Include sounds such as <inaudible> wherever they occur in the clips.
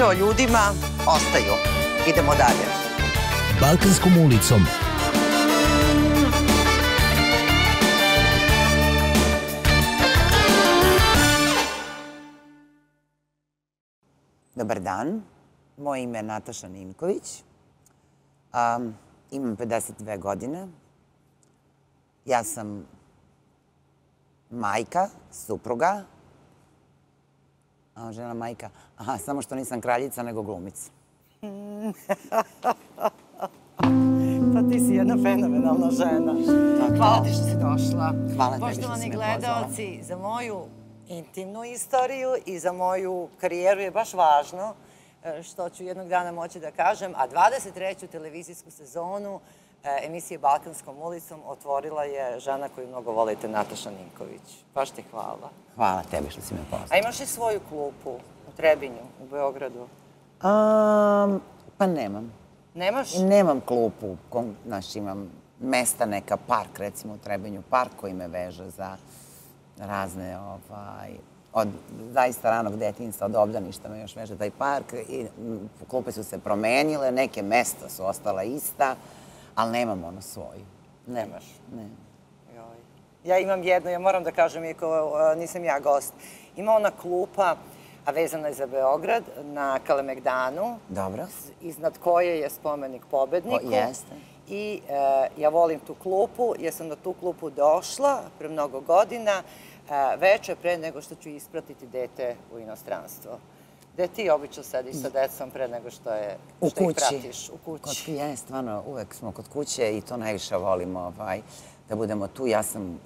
Priče o ljudima ostaju. Idemo dalje. Balkanskom ulicom. Dobar dan, moje ime je Nataša Ninković. Um, imam 52 godine. Ja sam majka, supruga. A, žena majka. Aha, samo što nisam kraljica, nego glumica. <laughs> Pa ti si jedna fenomenalna žena. Hvala ti što si došla. Hvala tebi što si me pozvala. gledaoci, za moju intimnu istoriju i za moju karijeru je baš važno e, što ću jednog dana moći da kažem, a 23. televizijsku sezonu emisije Balkanskom ulicom otvorila je žena koju mnogo volite, Nataša Ninković. Baš ti hvala. Hvala tebi što si me pozvala. A imaš i svoju klupu u Trebinju, u Beogradu? Um, pa nemam. Nemaš? Nemam klupu, znaš, imam mesta, neka park, recimo u Trebinju, park koji me veže za razne, ovaj, od zaista ranog detinjstva, od obdaništa me još veže taj park i klupe su se promenile, neke mesta su ostala ista, ali nemam ono svoju. Ne, Nemaš? Ne. Joj. Ja imam jedno, ja moram da kažem, iako a, nisam ja gost. Ima ona klupa, a vezana je za Beograd, na Kalemegdanu, Dobro. iznad koje je spomenik pobedniku. O, jeste. I e, ja volim tu klupu, jer sam na tu klupu došla pre mnogo godina, e, veče pre nego što ću ispratiti dete u inostranstvo. Gde ti obično sediš sa decom pre nego što, je, U što kući. pratiš? U Kod, kući. je, stvarno, uvek smo kod kuće i to najviše volimo, ovaj, da budemo tu. Ja sam,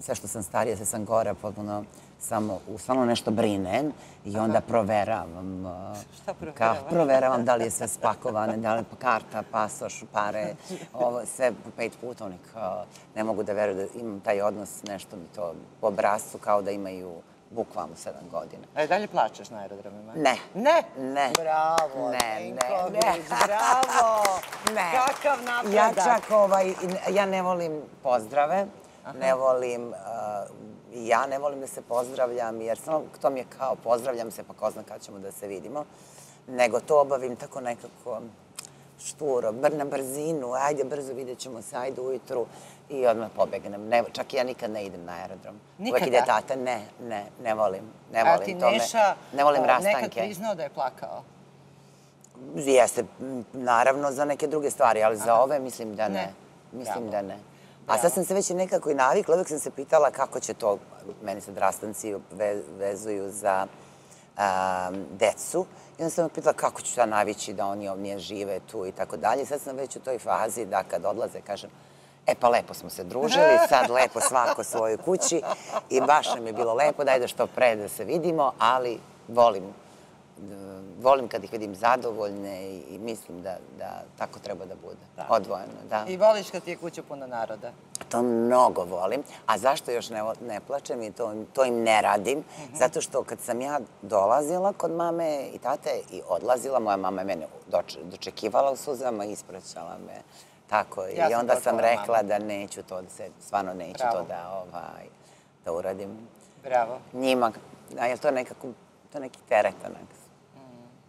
sve što sam starija, sve sam gora, potpuno samo, stvarno nešto brinem i onda proveravam. uh, Šta proveravaš? Ka, proveravam da li je sve spakovane, da li je karta, pasoš, pare, <laughs> ovo, sve po pet puta. Oni kao, ne mogu da veruju da imam taj odnos, nešto mi to po obrazcu kao da imaju bukvalno sedam godina. A i dalje plačeš na aerodromima? Ne. Ne? Ne. Bravo, Ne, ne, ne. bravo. <laughs> Ne. Kakav napredak. Ja čak ovaj, ja ne volim pozdrave, ne volim, uh, ja ne volim da se pozdravljam, jer samo to mi je kao pozdravljam se, pa ko zna kad ćemo da se vidimo, nego to obavim tako nekako šturo, br na brzinu, ajde brzo vidjet ćemo se, ajde ujutru i odmah pobegnem. Ne, čak ja nikad ne idem na aerodrom. Uvek Nikada? ide tata, ne, ne, ne volim, ne A volim ti to me- Neša ne volim a, rastanke. nekad priznao da je plakao? Jeste, naravno, za neke druge stvari, ali za ove mislim da ne. Ne. Mislim Bravo. da ne. A sad sam se već nekako i navikla, uvek sam se pitala kako će to, meni se drastanci ve- vezuju za um, decu. I onda sam me pitala kako ću ja navići da oni ovdje žive tu i tako dalje. Sad sam već u toj fazi da kad odlaze kažem, E pa lepo smo se družili, sad lepo svako svojoj kući i baš nam je bilo lepo, daj da što pre da se vidimo, ali volim volim kad ih vidim zadovoljne i, mislim da, da tako treba da bude. Odvojeno, da. I voliš kad ti je kuća puna naroda? To mnogo volim. A zašto još ne, ne plačem i to, to im ne radim? Mhm. Zato što kad sam ja dolazila kod mame i tate i odlazila, moja mama je mene doč, dočekivala u suzama i ispraćala me. Tako, Ja i onda sam rekla mama. da neću to da se, stvarno neću Bravo. to da, ovaj, da uradim. Bravo. Njima, a je to nekako, to je neki teret onak.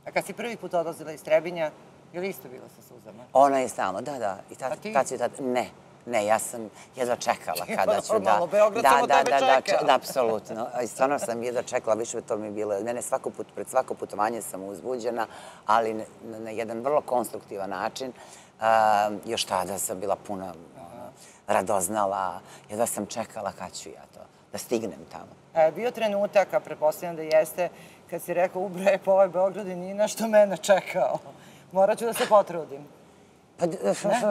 A kad si prvi put odlazila iz Trebinja, je li isto bilo sa suzama? Ona je stalno, da, da. I tad, ti? tad tad, ne, ne, ja sam jedva čekala kada ću da... Normalno, Beograd da, samo da, tebe da, da, čeka. če- da, apsolutno. I stvarno sam jedva čekala, više to mi je bilo, mene svako put, pred svako putovanje sam uzbuđena, ali na, na jedan vrlo konstruktivan način. Um, još tada sam bila puna radoznala, jedva sam čekala kad ću ja to, da stignem tamo. E, bio trenutak, a pretpostavljam da jeste, kad si rekao, ubre, po ovaj Beograd i nije na što mene čekao. Morat ću da se potrudim. Pa,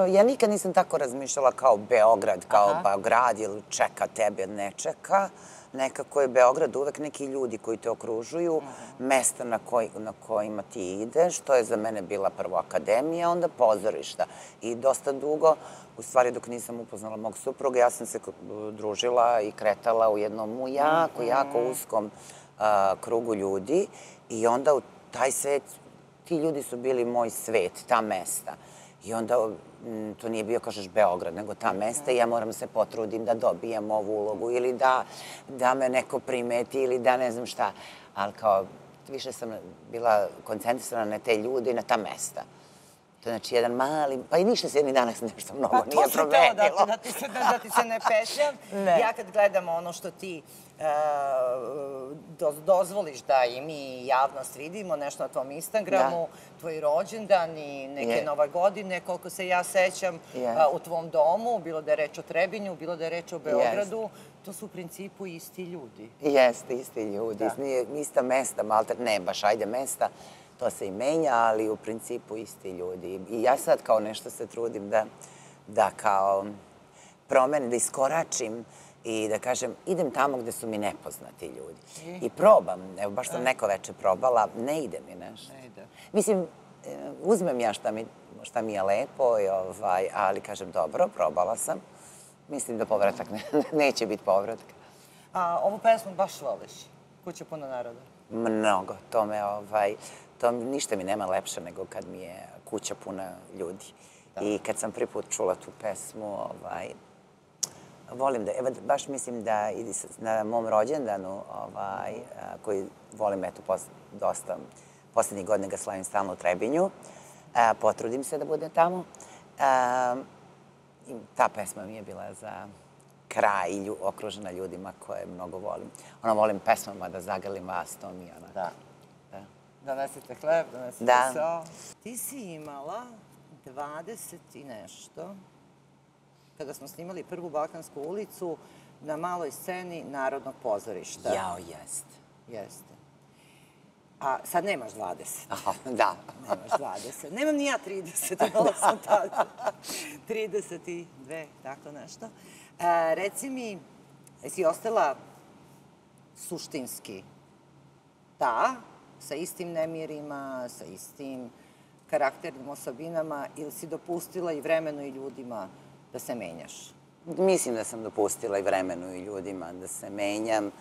ja nikad nisam tako razmišljala kao Beograd, kao Aha. pa grad ili čeka tebe, ne čeka. Nekako je Beograd uvek neki ljudi koji te okružuju, Mhm. mesta na, koj, na kojima ti ideš. To je za mene bila prvo akademija, onda pozorišta. I dosta dugo, u stvari dok nisam upoznala mog supruga, ja sam se družila i kretala u jednom u jako, Mhm. jako uskom a, krugu ljudi. I onda u taj svet ti ljudi su bili moj svet, ta mesta. I onda m, to nije bio, kažeš, Beograd, nego ta mesta i ja moram se potrudim da dobijem ovu ulogu ili da, da me neko primeti ili da ne znam šta. Ali kao, više sam bila koncentrisana na te ljude i na ta mesta. To znači jedan mali, pa i ništa se ni danas nešto mnogo Pa nije to sam promenilo. teo da, da, ti se, da, da ti se ne pešljam. <laughs> Ne. Ja kad gledam ono što ti dozvoliš da i mi javnost vidimo, nešto na tvom Instagramu, tvoj rođendan i neke Je. nove godine, koliko se ja sećam, Je. a, u tvom domu, bilo da je reč o Trebinju, bilo da je reč o Beogradu, to su u principu isti ljudi. Jeste, isti ljudi, Da. nije ista mesta, malte, ne baš, ajde mesta, to se i menja, ali u principu isti ljudi. I ja sad kao nešto se trudim da, da kao promenim, da iskoračim i da kažem, idem tamo gde su mi nepoznati ljudi. I probam, evo baš sam neko veče probala, ne ide mi nešto. Ne ide. Mislim, e, uzmem ja šta mi, šta mi je lepo, i ovaj, ali kažem, dobro, probala sam. Mislim da povratak ne, <laughs> neće biti povratka. A ovu pesmu baš voliš, Kuća puno naroda. Mnogo. To me, ovaj, to ništa mi nema lepše nego kad mi je kuća puna ljudi. I kad sam prvi put čula tu pesmu, ovaj, volim da, evo, baš mislim da i na mom rođendanu, ovaj, a, koji volim, eto, pos, dosta, poslednjih godina ga slavim stalno u Trebinju, a, potrudim se da budem tamo. A, i ta pesma mi je bila za kraj i lju, okružena ljudima koje mnogo volim. Ono, volim pesmama da zagrlim vas, to mi je ono. Da. da. Donesite hleb, donesite Da. so. Ti si imala 20 i nešto, kada smo snimali prvu Balkansku ulicu, na maloj sceni Narodnog pozorišta. Jao, jest. Jeste. A sad nemaš 20. Aha, da. Nemaš 20. Nemam ni ja 30, <laughs> imala sam tada. 32, tako nešto. E, reci mi, jesi ostala suštinski ta, sa istim nemirima, sa istim karakternim osobinama, ili si dopustila i vremenu i ljudima da se menjaš? Mislim da sam dopustila i vremenu i ljudima da se menjam. E,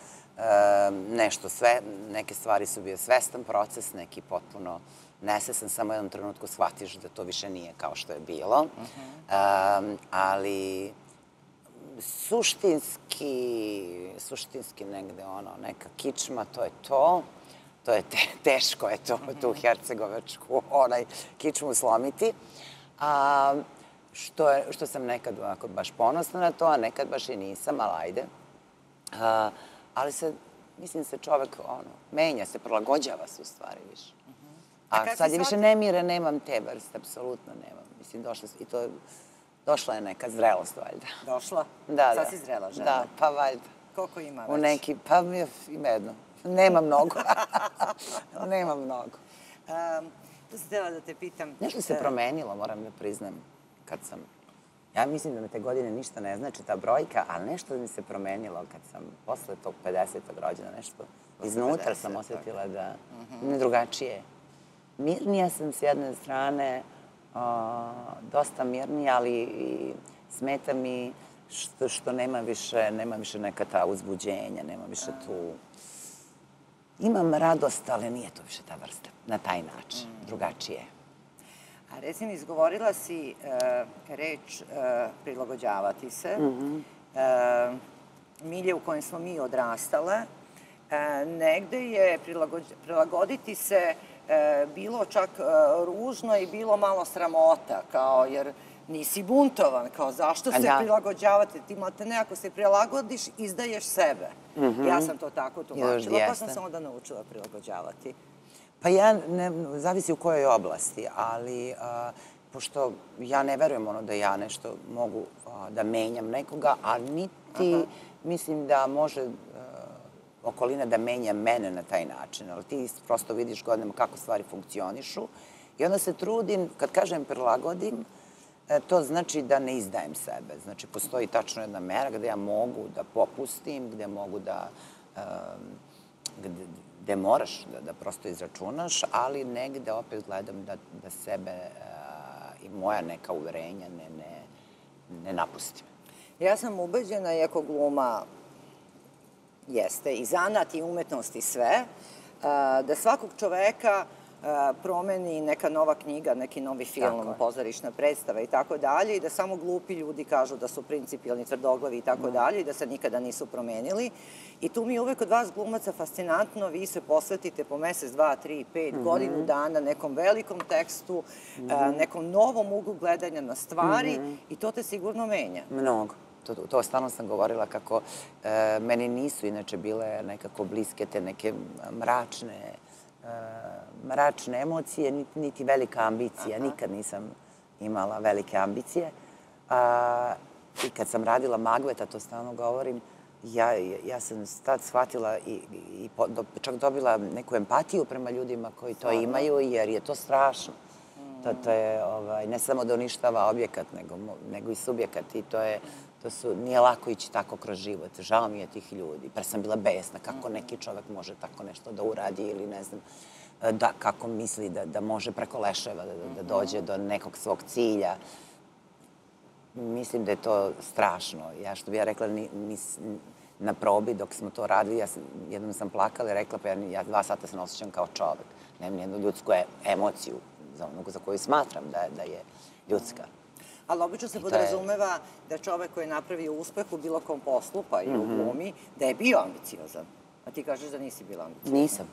nešto sve, neke stvari su bio svestan proces, neki potpuno nesvesan, samo u jednom trenutku shvatiš da to više nije kao što je bilo. E, ali suštinski, suštinski negde ono, neka kičma, to je to. To je te, <laughs> teško je to, tu hercegovačku, onaj kičmu slomiti. A, što, je, što sam nekad onako baš ponosna na to, a nekad baš i nisam, ali ajde. A, ali se, mislim se čovek, ono, menja se, prilagođava se u stvari više. A A kad sad je više shvatila- nemire, nemam te vrste, apsolutno nemam. Mislim, došla, i to, došla je neka zrelost, valjda. Došla? Da, Sad da. si zrela žena. Da, pa valjda. Koliko ima U već? neki, pa ima jedno. Nema mnogo. <laughs> Nema mnogo. Um, to sam htjela da te pitam. Nešto se promenilo, moram da priznam, kad sam... Ja mislim da me te godine ništa ne znači, ta brojka, ali nešto mi se promenilo kad sam posle tog 50. rođena, nešto iznutra sam 50-og. osetila da ne drugačije. Mirnija sam s jedne strane, a, dosta mirnija, ali i smeta mi što, što nema više, nema više neka ta uzbuđenja, nema više tu... Imam radost, ali nije to više ta vrsta, na taj način, drugačije. A reci mi, izgovorila si e, reč e, prilagođavati se. E, milje u kojem smo mi odrastale. E, negde je prilagođ- prilagoditi se e, bilo čak e, ružno i bilo malo sramota, kao jer nisi buntovan, kao zašto se da. prilagođavati? Ti malte ne, ako se prilagodiš, izdaješ sebe. Ja sam to tako tumačila, pa sam se onda naučila prilagođavati. Pa ja, ne, zavisi u kojoj oblasti, ali a, pošto ja ne verujem ono da ja nešto mogu a, da menjam nekoga, a niti mislim da može a, okolina da menja mene na taj način, ali ti prosto vidiš godinama kako stvari funkcionišu i onda se trudim, kad kažem prilagodim, e, to znači da ne izdajem sebe. Znači, postoji tačno jedna mera gde ja mogu da popustim, gde mogu da em, gde, gde moraš da, da prosto izračunaš, ali negde opet gledam da, da sebe uh, i moja neka uverenja ne, ne, ne napustim. Ja sam ubeđena, iako gluma jeste i zanat i umetnost i sve, a, da svakog čoveka promeni neka nova knjiga, neki novi film, pozorišna predstava i tako dalje i da samo glupi ljudi kažu da su principijalni, tvrdoglavi i tako dalje i da se nikada nisu promenili. I tu mi je uvek od vas glumaca fascinantno, vi se posvetite po mesec, dva, tri, pet, godinu dana nekom velikom tekstu, e, nekom novom uglu gledanja na stvari i to te sigurno menja. Mnogo. To, to stalno sam govorila kako e, meni nisu inače bile nekako bliske te neke mračne, e, mračne emocije, niti, niti velika ambicija. Nikad nisam imala velike ambicije. A, I kad sam radila Magveta, to stalno govorim, ja, ja sam tad shvatila i, i po, do, čak dobila neku empatiju prema ljudima koji to imaju, jer je to strašno. To, to je, ovaj, ne samo da uništava objekat, nego, nego i subjekat i to je, to su, nije lako ići tako kroz život. Žao mi je tih ljudi. Pre sam bila besna kako neki čovek može tako nešto da uradi ili ne znam, da, kako misli da, da može preko leševa da, da dođe do nekog svog cilja. Mislim da je to strašno. Ja što bi ja rekla, ni, ni, na probi dok smo to radili, ja sam, jednom sam plakala i rekla, pa ja, ja dva sata se ne osjećam kao čovek. Nemam nijednu ljudsku e- emociju za onog za koju smatram da, da je ljudska. Ali obično se to je- podrazumeva da čovek koji je napravio uspeh u bilo kom poslu, pa i u glumi, da je bio ambiciozan. A ti kažeš da nisi bila ambiciozan. Nisam.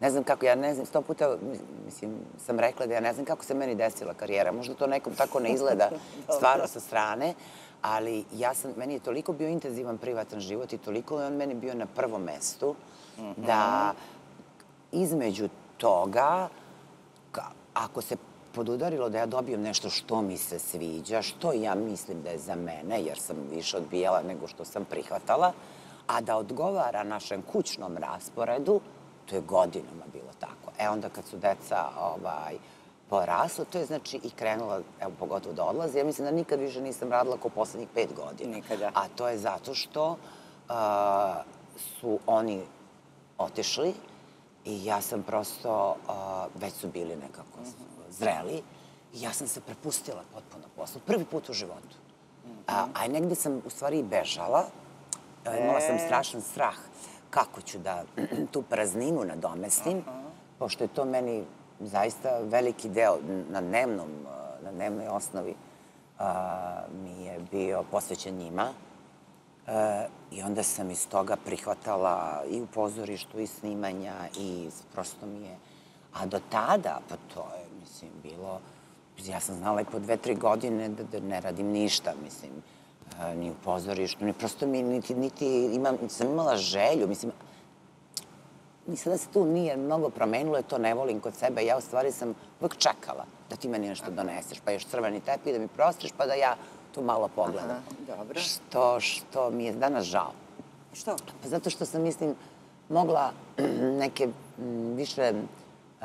Ne znam kako, ja ne znam, sto puta, mislim, sam rekla da ja ne znam kako se meni desila karijera. Možda to nekom tako ne izgleda <laughs> stvarno sa strane, ali ja sam, meni je toliko bio intenzivan privatan život i toliko je on meni bio na prvom mestu, da između toga, ako se podudarilo da ja dobijem nešto što mi se sviđa, što ja mislim da je za mene, jer sam više odbijala nego što sam prihvatala, a da odgovara našem kućnom rasporedu, to je godinama bilo tako. E onda kad su deca ovaj, porasla, to je znači i krenula, evo pogotovo da odlazi, ja mislim da nikad više nisam radila kao poslednjih pet godina. Nikada. A to je zato što a, su oni otišli i ja sam prosto, a, već su bili nekako zreli i ja sam se prepustila potpuno poslu. Prvi put u životu. A, a negde sam u stvari i bežala. Imala sam strašan strah kako ću da <clears throat> tu prazninu nadomestim, pošto je to meni zaista veliki deo na dnevnom, na dnevnoj osnovi a, mi je bio posvećen njima. E, I onda sam iz toga prihvatala i u pozorištu i snimanja i prosto mi je... A do tada, pa to je, mislim, bilo... Ja sam znala i po dve, tri godine da, da ne radim ništa, mislim, ni u pozorištu, ni prosto mi niti, niti imam, sam imala želju, mislim, mislim da se tu nije mnogo promenilo, to ne volim kod sebe. Ja u stvari sam uvek čekala da ti meni nešto doneseš, pa još crveni tepi da mi prostriš, pa da ja tu malo pogledam. Aha, dobro. Što, što mi je danas žao. Što? Pa zato što sam, mislim, mogla <clears throat> neke više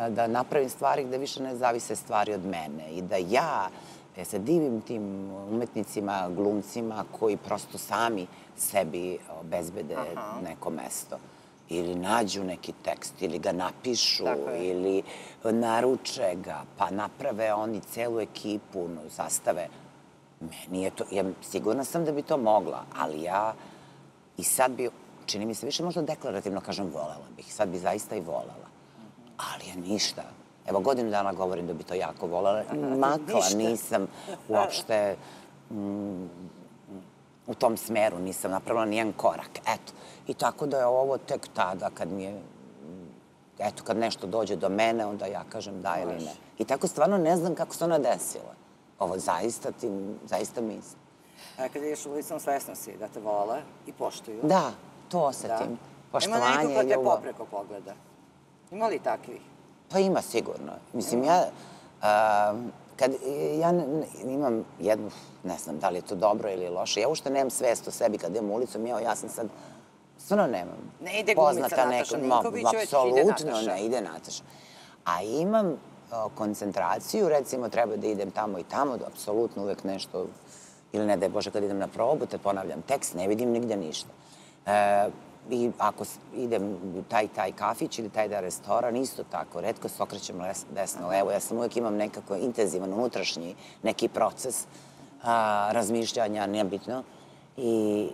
da napravim stvari gde više ne zavise stvari od mene i da ja ja se divim tim umetnicima, glumcima koji prosto sami sebi obezbede Aha. neko mesto ili nađu neki tekst ili ga napišu je. ili naruče ga pa naprave oni celu ekipu, no, sastave. Meni je to, ja sigurna sam da bi to mogla, ali ja i sad bi, čini mi se više možda deklarativno kažem volela bih, sad bi zaista i volela. Ali ja ništa. Evo, godinu dana govorim da bi to jako volela. Makla nisam uopšte mm, u tom smeru, nisam napravila nijedan korak. Eto. I tako da je ovo tek tada kad mi je mm, eto, kad nešto dođe do mene, onda ja kažem da ili ne. I tako stvarno ne znam kako se ona desila. Ovo zaista ti, zaista mislim. E, kada ideš ulicom, svesna si da te vole i poštuju. Da, to osetim. Ima Poštovanje neko ko te ljubav. popreko pogleda. Ima li takvih? Pa ima sigurno. Mislim, ja, a, kad ja imam jednu, ne znam da li je to dobro ili loše, ja uopšte nemam svest o sebi kad idem ulicom, ja, ja sam sad, stvarno nemam. Ne ide poznata Nataša neka- ma, Ninković, Apsolutno Nataša. ne ide Nataša. A imam o, koncentraciju, recimo treba da idem tamo i tamo, da apsolutno uvek nešto, ili ne daj Bože kad idem na probu, te ponavljam tekst, ne vidim nigde ništa. E, I ako idem u taj taj kafić ili taj da restoran, isto tako, redko se okrećem desno, levo. Ja sam uvek imam nekako intenzivan unutrašnji neki proces a, razmišljanja, nebitno. I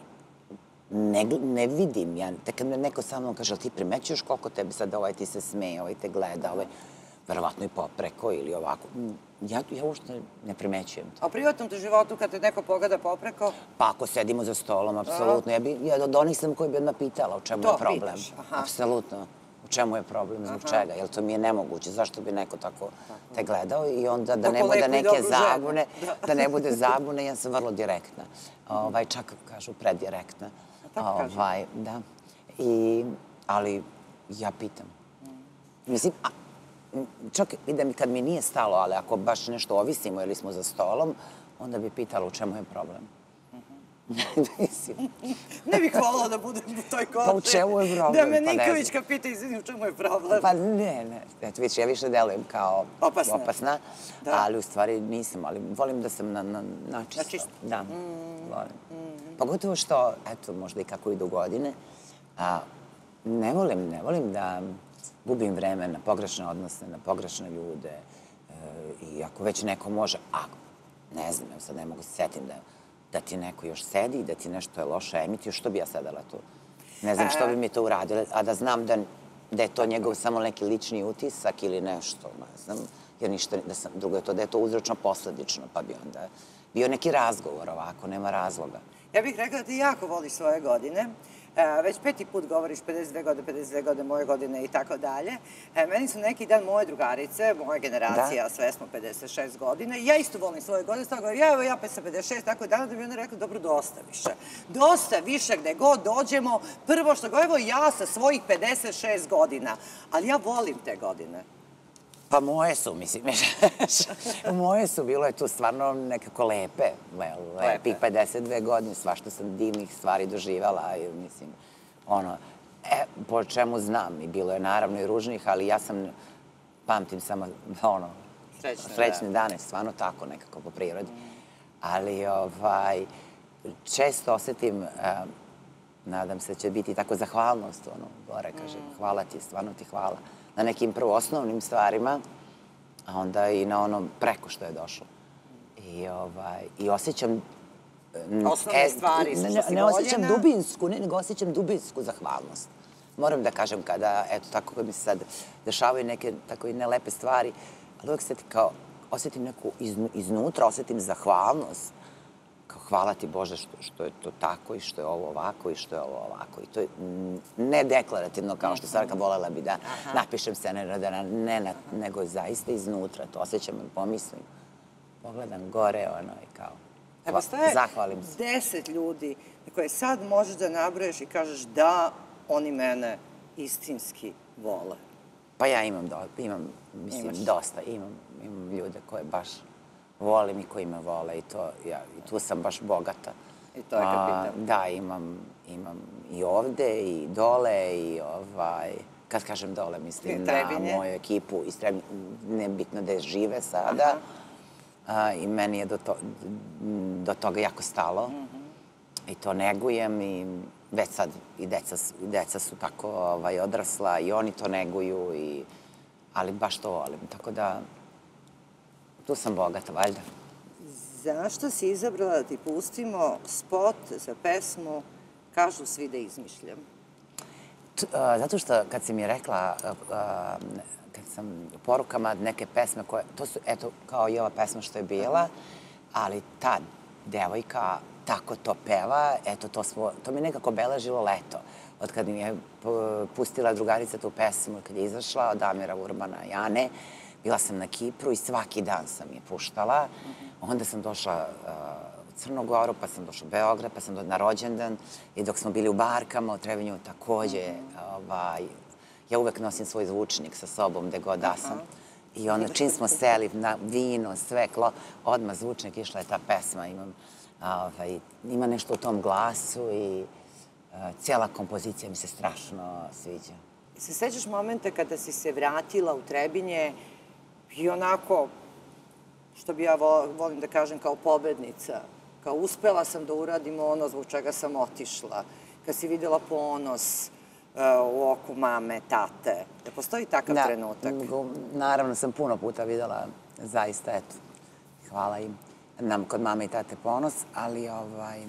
ne, ne vidim, ja, tek kad me neko sa mnom kaže, "Jel ti primećuješ koliko tebi sad ovaj ti se smeje, ovaj te gleda, ovaj... verovatno i popreko ili ovako. Mm, Ja, ja uopšte ne primećujem to. A u privatnom te životu kad te neko pogleda popreko, Pa ako sedimo za stolom, apsolutno. Ja, bi, ja od onih sam koji bi odmah pitala u čemu To je problem. pitaš, aha. Apsolutno. U čemu je problem, zbog čega? Jer to mi je nemoguće. Zašto bi neko tako te gledao? I onda da ne bude neke zabune, Da. da ne bude zabune, ja sam vrlo direktna. Ovaj, čak kažu predirektna. tako kažu? Ovaj, da. I, ali ja pitam. Mislim, a, čak i da mi kad mi nije stalo, ali ako baš nešto ovisimo ili smo za stolom, onda bi pitala u čemu je problem. Mislim, <laughs> ne bih volala da budem u toj koži. Pa u čemu je problem? Da me Pa znam. kad pita, izvini, u čemu je problem? pa ne, ne. Eto, vidiš, ja više delujem kao Opasna. opasna Da. ali u stvari nisam, ali volim da sam na, na, načisto. Na čisto. Da, volim. Pogotovo što, eto, možda i kako idu godine, a, ne volim, ne volim da gubim vreme na pogrešne odnose, na pogrešne ljude. E, I ako već neko može, a ne znam, sad ne mogu se setim da, da ti neko još sedi i da ti nešto je loše emitio, što bi ja sedela tu? Ne znam što bi mi to uradilo, a da znam da, da je to njegov samo neki lični utisak ili nešto, ne znam, jer ništa, da sam, drugo je to da je to uzročno posledično, pa bi onda bio neki razgovor ovako, nema razloga. Ja bih rekla da ti jako voliš svoje godine. E, već peti put govoriš 52 godine, 52 godine, moje godine i tako dalje. E, meni su neki dan moje drugarice, moja generacija, Da. sve smo 56 godina. i Ja isto volim svoje godine, govorim, ja evo ja pa sam 56, tako dana da bi ona rekla, dobro, dosta više. Dosta više, gde god dođemo. Prvo što go, evo ja sa svojih 56 godina, ali ja volim te godine. Pa moje su, mislim, <laughs> moje su, bilo je tu stvarno nekako lepe, le, lepih 52 godine, svašta sam divnih stvari doživala, mislim, ono, e, po čemu znam, i bilo je naravno i ružnih, ali ja sam, pamtim samo, ono, Srećne, srećne dane, stvarno tako nekako po prirodi. Ali, ovaj, često osetim, e, nadam se da će biti tako zahvalnost, ono, gore kažem, hvala ti, stvarno ti hvala. Na nekim prvo osnovnim stvarima, a onda i na onom preko što je došlo. I, ovaj, i osjećam... m, Osnovne stvari su ne, ne, ne osjećam dubinsku, ne, nego osjećam dubinsku zahvalnost. Moram da kažem kada, eto, tako mi se sad dešavaju neke tako i nelepe stvari, ali uvek se ti kao, osjetim neku iznu, iznutra, osjetim zahvalnost. Kao, hvala ti Bože što, što je to tako i što je ovo ovako i što je ovo ovako. I to je mm, ne deklarativno kao što Sarka volela bi da napišem se ne, da, ne, ne, nego zaista iznutra. To osjećam i pomislim. Pogledam gore ono i kao, E, postoje zahvalim se. deset ljudi koje sad možeš da nabroješ i kažeš da, oni mene istinski vole. Pa ja imam, do, imam mislim, Imaš. dosta. Imam, imam ljude koje baš volim i koji me vole i, to, ja, i tu sam baš bogata. I to je kapital. A, Da, imam, imam i ovde i dole i ovaj, kad kažem dole, mislim na moju ekipu iz Trebinje, nebitno da je žive sada. A, I meni je do, to, do toga jako stalo. I to negujem i već sad i deca, i deca su tako ovaj, odrasla i oni to neguju, i, ali baš to volim. Tako da, tu sam bogata, valjda. Zašto si izabrala da ti pustimo spot za pesmu Kažu svi da izmišljam? T- a, zato što kad si mi rekla, a, a, kad sam porukama neke pesme koje, to su, eto, kao i ova pesma što je bila, ali ta devojka tako to peva, eto, to, smo, to mi nekako beležilo leto. Od kad mi je pustila drugarica tu pesmu, kad je izašla od Amira Urbana i Ane, bila sam na Kipru i svaki dan sam je puštala. Onda sam došla uh, u Crnogoru, pa sam došla u Beograd, pa sam do, na rođendan i dok smo bili u barkama u Trebinju takođe, ovaj, ja uvek nosim svoj zvučnik sa sobom gde god da sam. I onda čim smo seli na vino, sve, klo, odmah zvučnik išla je ta pesma. Imam, ovaj, ima nešto u tom glasu i uh, cijela kompozicija mi se strašno sviđa. Se sećaš momenta kada si se vratila u Trebinje i onako, što bi ja vo- volim da kažem kao pobednica, kao uspela sam da uradim ono zbog čega sam otišla, kad si videla ponos uh, u oku mame, tate, da postoji takav trenutak? nego, Naravno sam puno puta videla, zaista, eto, hvala im. Nam kod mame i tate ponos, ali ovaj,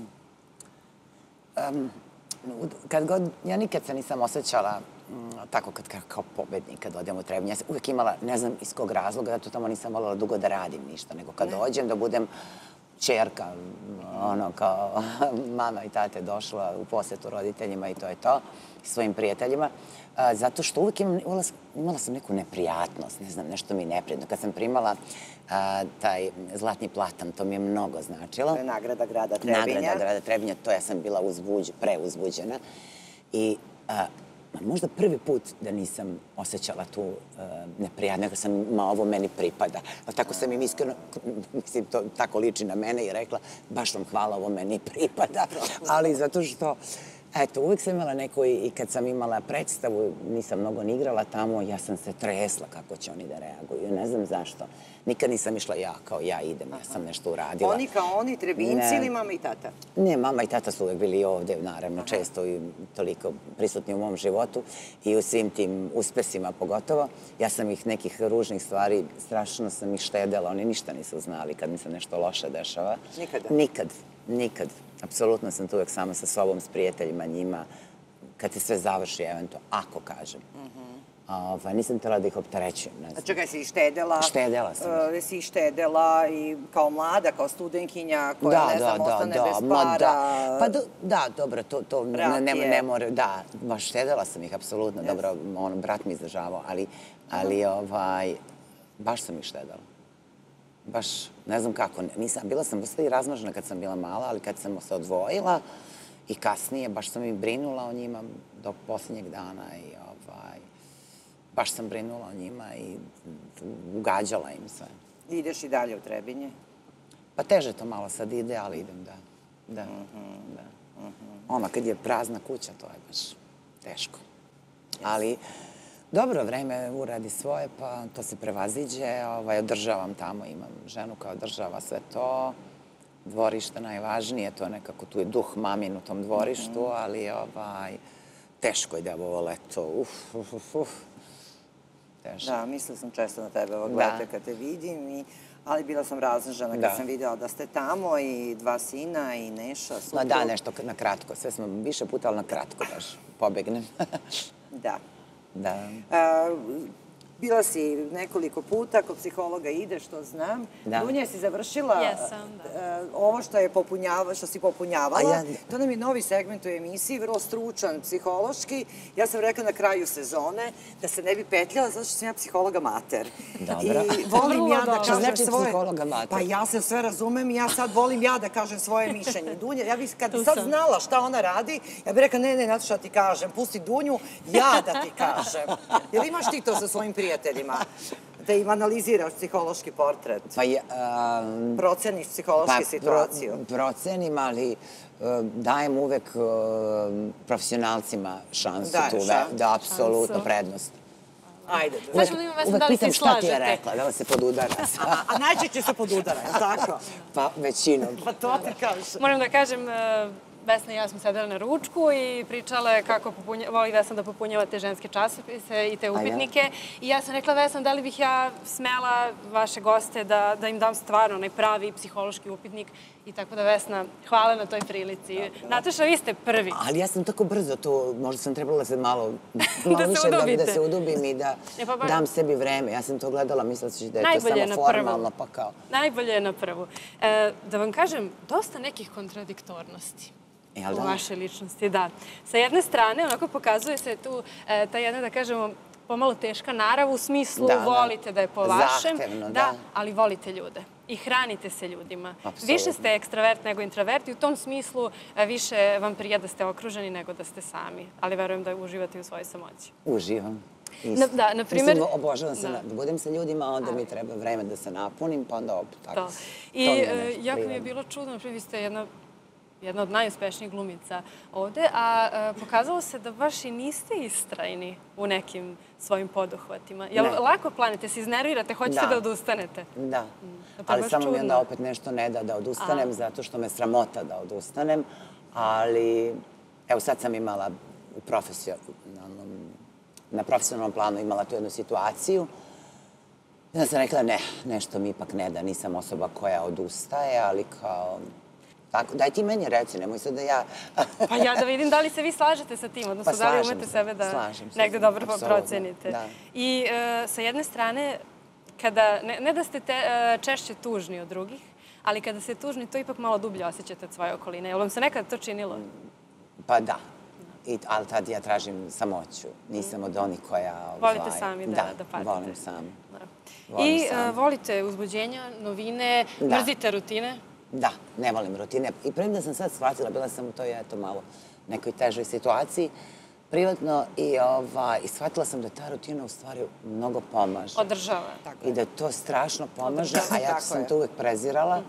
um, kad god, ja nikad se nisam osjećala tako kad ka- kao pobednik, kad odem u Trebinje, ja sam uvijek imala, ne znam iz kog razloga, ja tu tamo nisam voljela dugo da radim ništa, nego kad dođem da budem čerka, ono, kao <laughs> mama i tate došla u posetu roditeljima i to je to, svojim prijateljima, zato što imam, imala, sam- imala sam neku neprijatnost, ne znam, nešto mi je neprijatno. Kad sam primala a, taj zlatni platan, to mi je mnogo značilo. To je nagrada grada Trebinja. Nagrada grada Trebinja, to ja sam bila uzbuđ, preuzbuđena. I a, možda prvi put da nisam osjećala tu uh, nego sam, ma ovo meni pripada. Ali tako sam im iskreno, <laughs> mislim, to tako liči na mene i rekla, baš vam hvala, ovo meni pripada. <laughs> Ali zato što, eto, uvijek sam imala neko i, i kad sam imala predstavu, nisam mnogo ni igrala tamo, ja sam se tresla kako će oni da reaguju. Ne znam zašto. Nikad nisam išla ja kao ja idem, ja sam nešto uradila. Oni kao oni, Trebinci Ne. ili mama i tata? Ne, mama i tata su uvek bili ovde, naravno, često i toliko prisutni u mom životu i u svim tim uspesima pogotovo. Ja sam ih nekih ružnih stvari, strašno sam ih štedela, oni ništa nisu znali kad mi se nešto loše dešava. Nikada? Nikad, nikad. Apsolutno sam tu uvek sama sa sobom, s prijateljima, njima, kad se sve završi, eventualno, ako kažem. Ovaj, nisam htjela da ih opterećujem, ne A znam. čekaj, si ih štedela? Štedela sam. Uh, si ih štedela i kao mlada, kao studenkinja koja, ne znam, ostane bez ma para. Da. Pa do, da, dobro, to, to ne, ne, ne more, da, baš štedela sam ih, apsolutno, dobro, ono, brat mi izdržavao, ali, ali ovaj, baš sam ih štedela. Baš, ne znam kako, nisam, bila sam dosta i razmažena kad sam bila mala, ali kad sam se odvojila i kasnije, baš sam i brinula o njima do posljednjeg dana i ovaj, baš sam brinula o njima i ugađala im sve. Ideš i dalje u Trebinje. Pa teže to malo sad ide, ali idem, da. Da, Mhm, da. Ono, kad je prazna kuća, to je baš teško. Ali, dobro, vreme uradi svoje, pa to se prevaziđe. Ovaj, održavam tamo, imam ženu koja održava sve to. Dvorište najvažnije, to je nekako, tu je duh mamin u tom dvorištu, Mhm. ali ovaj, teško ide ovo leto. Uf, uf, uf, uf. Teško. Da, mislila sam često na tebe ovog Da. leta kad te vidim, i, ali bila sam raznežena kad Da. sam videla da ste tamo i dva sina i Neša, Ma suprug. da, nešto na kratko. Sve smo više puta, ali na kratko baš pobegnem. <laughs> Da. Da. A, bila si nekoliko puta, kod psihologa ideš, što znam. Da. Dunja, si završila Jesam, da. e, ovo što, je popunjava, što si popunjavala. Ja- To nam je novi segment u emisiji, vrlo stručan, psihološki. Ja sam rekla na kraju sezone da se ne bi petljala, zato što sam ja psihologa mater. Dobro. I volim ja da kažem znači svoje... psihologa mater? Pa ja se sve razumem i ja sad volim ja da kažem svoje mišljenje. Dunja, ja bih kad Tu sad sam. znala šta ona radi, ja bih rekla ne, ne, Nataša ti kažem, pusti Dunju, ja da ti kažem. Jel imaš ti to sa svojim prijateljima? Da im analiziraš psihološki portret, Pa je, um, proceniš psihološki pa, situaciju. Pro, procenim, ali um, dajem uvek um, profesionalcima šansu tu, šansu. da, apsolutno prednost. Ajde, da imamo Vesna Uvek da pitam šta ti je rekla, da li se podudara. <laughs> A, a najčešće se podudara, je li tako? pa većinom. Pa to ti kažeš. Moram da kažem, e, Vesna i ja smo sedele na ručku i pričale kako popunja, voli Vesna da popunjava te ženske časopise i te ja? upitnike. I ja sam rekla Vesna, da li bih ja smela vaše goste da, da im dam stvarno onaj pravi psihološki upitnik. I tako da Vesna, hvala na toj prilici. Nataša, vi ste prvi. Ali ja sam tako brzo tu, možda sam trebala <laughs> da se malo, malo se više da, da se udubim i da E, pa ba- dam sebi vreme. Ja sam to gledala, misleći da je Najbolje to samo formalno, pa kao... Najbolje je na prvu. E, da vam kažem, dosta nekih kontradiktornosti. Jel u da? vašoj ličnosti, da. Sa jedne strane, onako pokazuje se tu e, ta jedna, da kažemo, pomalo teška narav u smislu Da, da. volite da je po vašem, Zahtevno, da. ali volite ljude i hranite se ljudima. Više ste ekstravert nego introvert i u tom smislu e, više vam prija da ste okruženi nego da ste sami, ali verujem da uživate u svojoj samoći. Uživam. Isto. Da, na Mislim, obožavam se da. da. da budem sa ljudima, onda mi treba vreme da se napunim, pa onda opet tako. To. To I mi e, jako mi je bilo čudno, na primjer, vi ste jedna jedna od najuspešnijih glumica ovde, a e, pokazalo se da baš i niste istrajni u nekim svojim poduhvatima. Jel Ne. lako planete, se iznervirate, hoćete da, Da. odustanete? Da. Je Ali samo mi onda opet nešto ne da da odustanem, A. zato što me sramota da odustanem. Ali, evo sad sam imala u profesionalnom, na profesionalnom planu imala tu jednu situaciju. Onda sam rekla, ne, nešto mi ipak ne da, nisam osoba koja odustaje, ali kao Tako, daj ti meni reci, nemoj sad da ja... Pa ja da vidim da li se vi slažete sa tim, odnosno Pa da li umete se, sebe da se, negde dobro apsolutno, procenite. da. I e, sa jedne strane, kada, ne, ne da ste te, e, češće tužni od drugih, ali kada ste tužni, to ipak malo dublje osjećate od svoje okoline. Jel vam se nekada to činilo? Pa da. I, ali tad ja tražim samoću. Nisam od onih koja... Volite ovaj, sami da, da, da patite. volim sam. Da. Volim I sam. e, volite uzbuđenja, novine, Da. mrzite rutine? Da, ne volim rutine. I premda sam sad shvatila, bila sam u toj, eto, malo nekoj težoj situaciji, privatno, i, ova, i shvatila sam da ta rutina u stvari mnogo pomaže. Održava. I da to strašno pomaže, a ja Tako sam je. to uvek prezirala.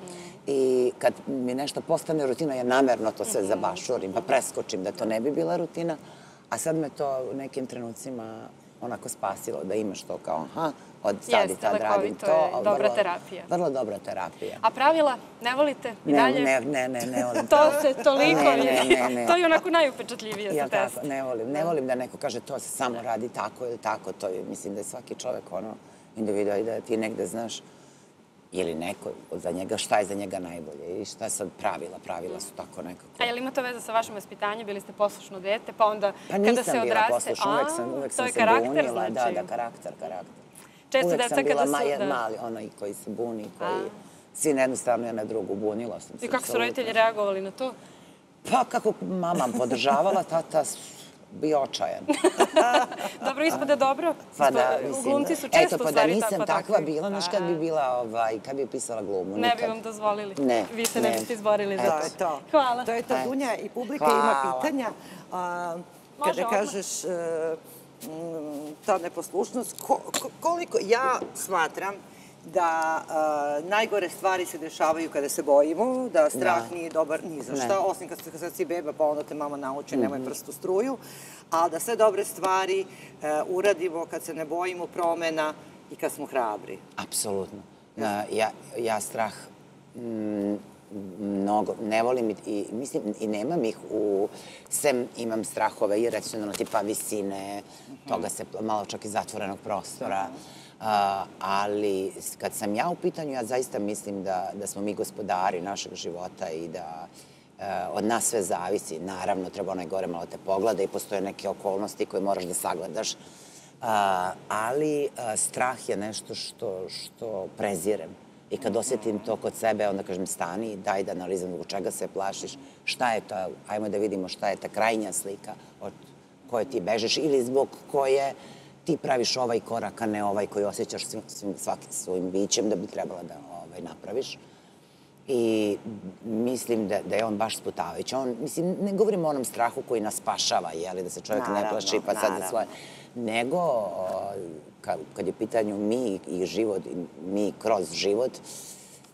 I kad mi nešto postane rutina, ja namerno to sve zabašurim, pa preskočim da to ne bi bila rutina. A sad me to u nekim trenucima onako spasilo, da imaš to kao, aha, od sad i Jeste, tad radim lekovito to. je, dobra vrlo- terapija. Vrlo dobra terapija. A pravila ne volite i Ne, dalje? ne, ne, ne, ne volim To se toliko Ne, ne, ne, ne. To je onako najupečatljivije sa testa. tako? Ne volim. Ne volim da neko kaže to se samo radi tako ili tako. To je, mislim da je svaki čovek ono individual i da ti negde znaš ili neko za njega, šta je za njega najbolje i šta sad pravila. Pravila su tako nekako. A je li ima to veze sa vašim vaspitanjem? Bili ste poslušno dete, pa onda Pa nisam kada se bila odraste... poslušna, uvek sam, A, uvek sam je se karakter, bunila. znači. Da, da, karakter, karakter. Često uvek deca sam bila kada su... ma- da. mali, onaj koji se buni, koji sin jednu stranu, ja na drugu, bunila sam se. I kako su roditelji reagovali na to? Pa kako mama podržavala, tata bio očajan. <laughs> Dobro, ispade dobro. Pa da, mislim, Glumci su često eto, pa da nisam pa takva bila, znaš kad bi bila, ovaj, kad bi pisala glumu, Ne nikad. bi vam dozvolili. Ne, Vi se ne biste izborili za Eto. To je to. Hvala. To je to. Dunja, i publika ima pitanja. Kada kažeš e, ta neposlušnost, ko- ko- koliko ja smatram da najgore stvari se dešavaju kada se bojimo, da strah Da. nije dobar ni za Ne. šta, osim kad, kad si beba pa onda te mama nauči nemoj prst u struju, a da sve dobre stvari e, uradimo kad se ne bojimo promena i kad smo hrabri. Apsolutno. Na, ja, ja strah mm, mnogo, ne volim i, i mislim i nemam ih u, sem imam strahove iracionalno, tipa visine, toga se malo čak i zatvorenog prostora, A, ali kad sam ja u pitanju, ja zaista mislim da, da smo mi gospodari našeg života i da e, od nas sve zavisi. Naravno, treba onaj gore malo te pogleda i postoje neke okolnosti koje moraš da sagledaš. Ali a, strah je nešto što, što prezirem. I kad osetim to kod sebe, onda kažem stani, daj da analizam zbog čega se plašiš, šta je to, ajmo da vidimo šta je ta krajnja slika od koje ti bežeš ili zbog koje ti praviš ovaj korak, a ne ovaj koji osjećaš svim, svim, svakim svojim bićem da bi trebala da ovaj, napraviš. I mislim da, da je on baš sputavajući. On, mislim, ne govorimo o onom strahu koji nas spašava, jeli, da se čovjek ne Naravno, plaši pa sad za svoje... Nego, o, ka, kad je pitanju mi i život, mi kroz život,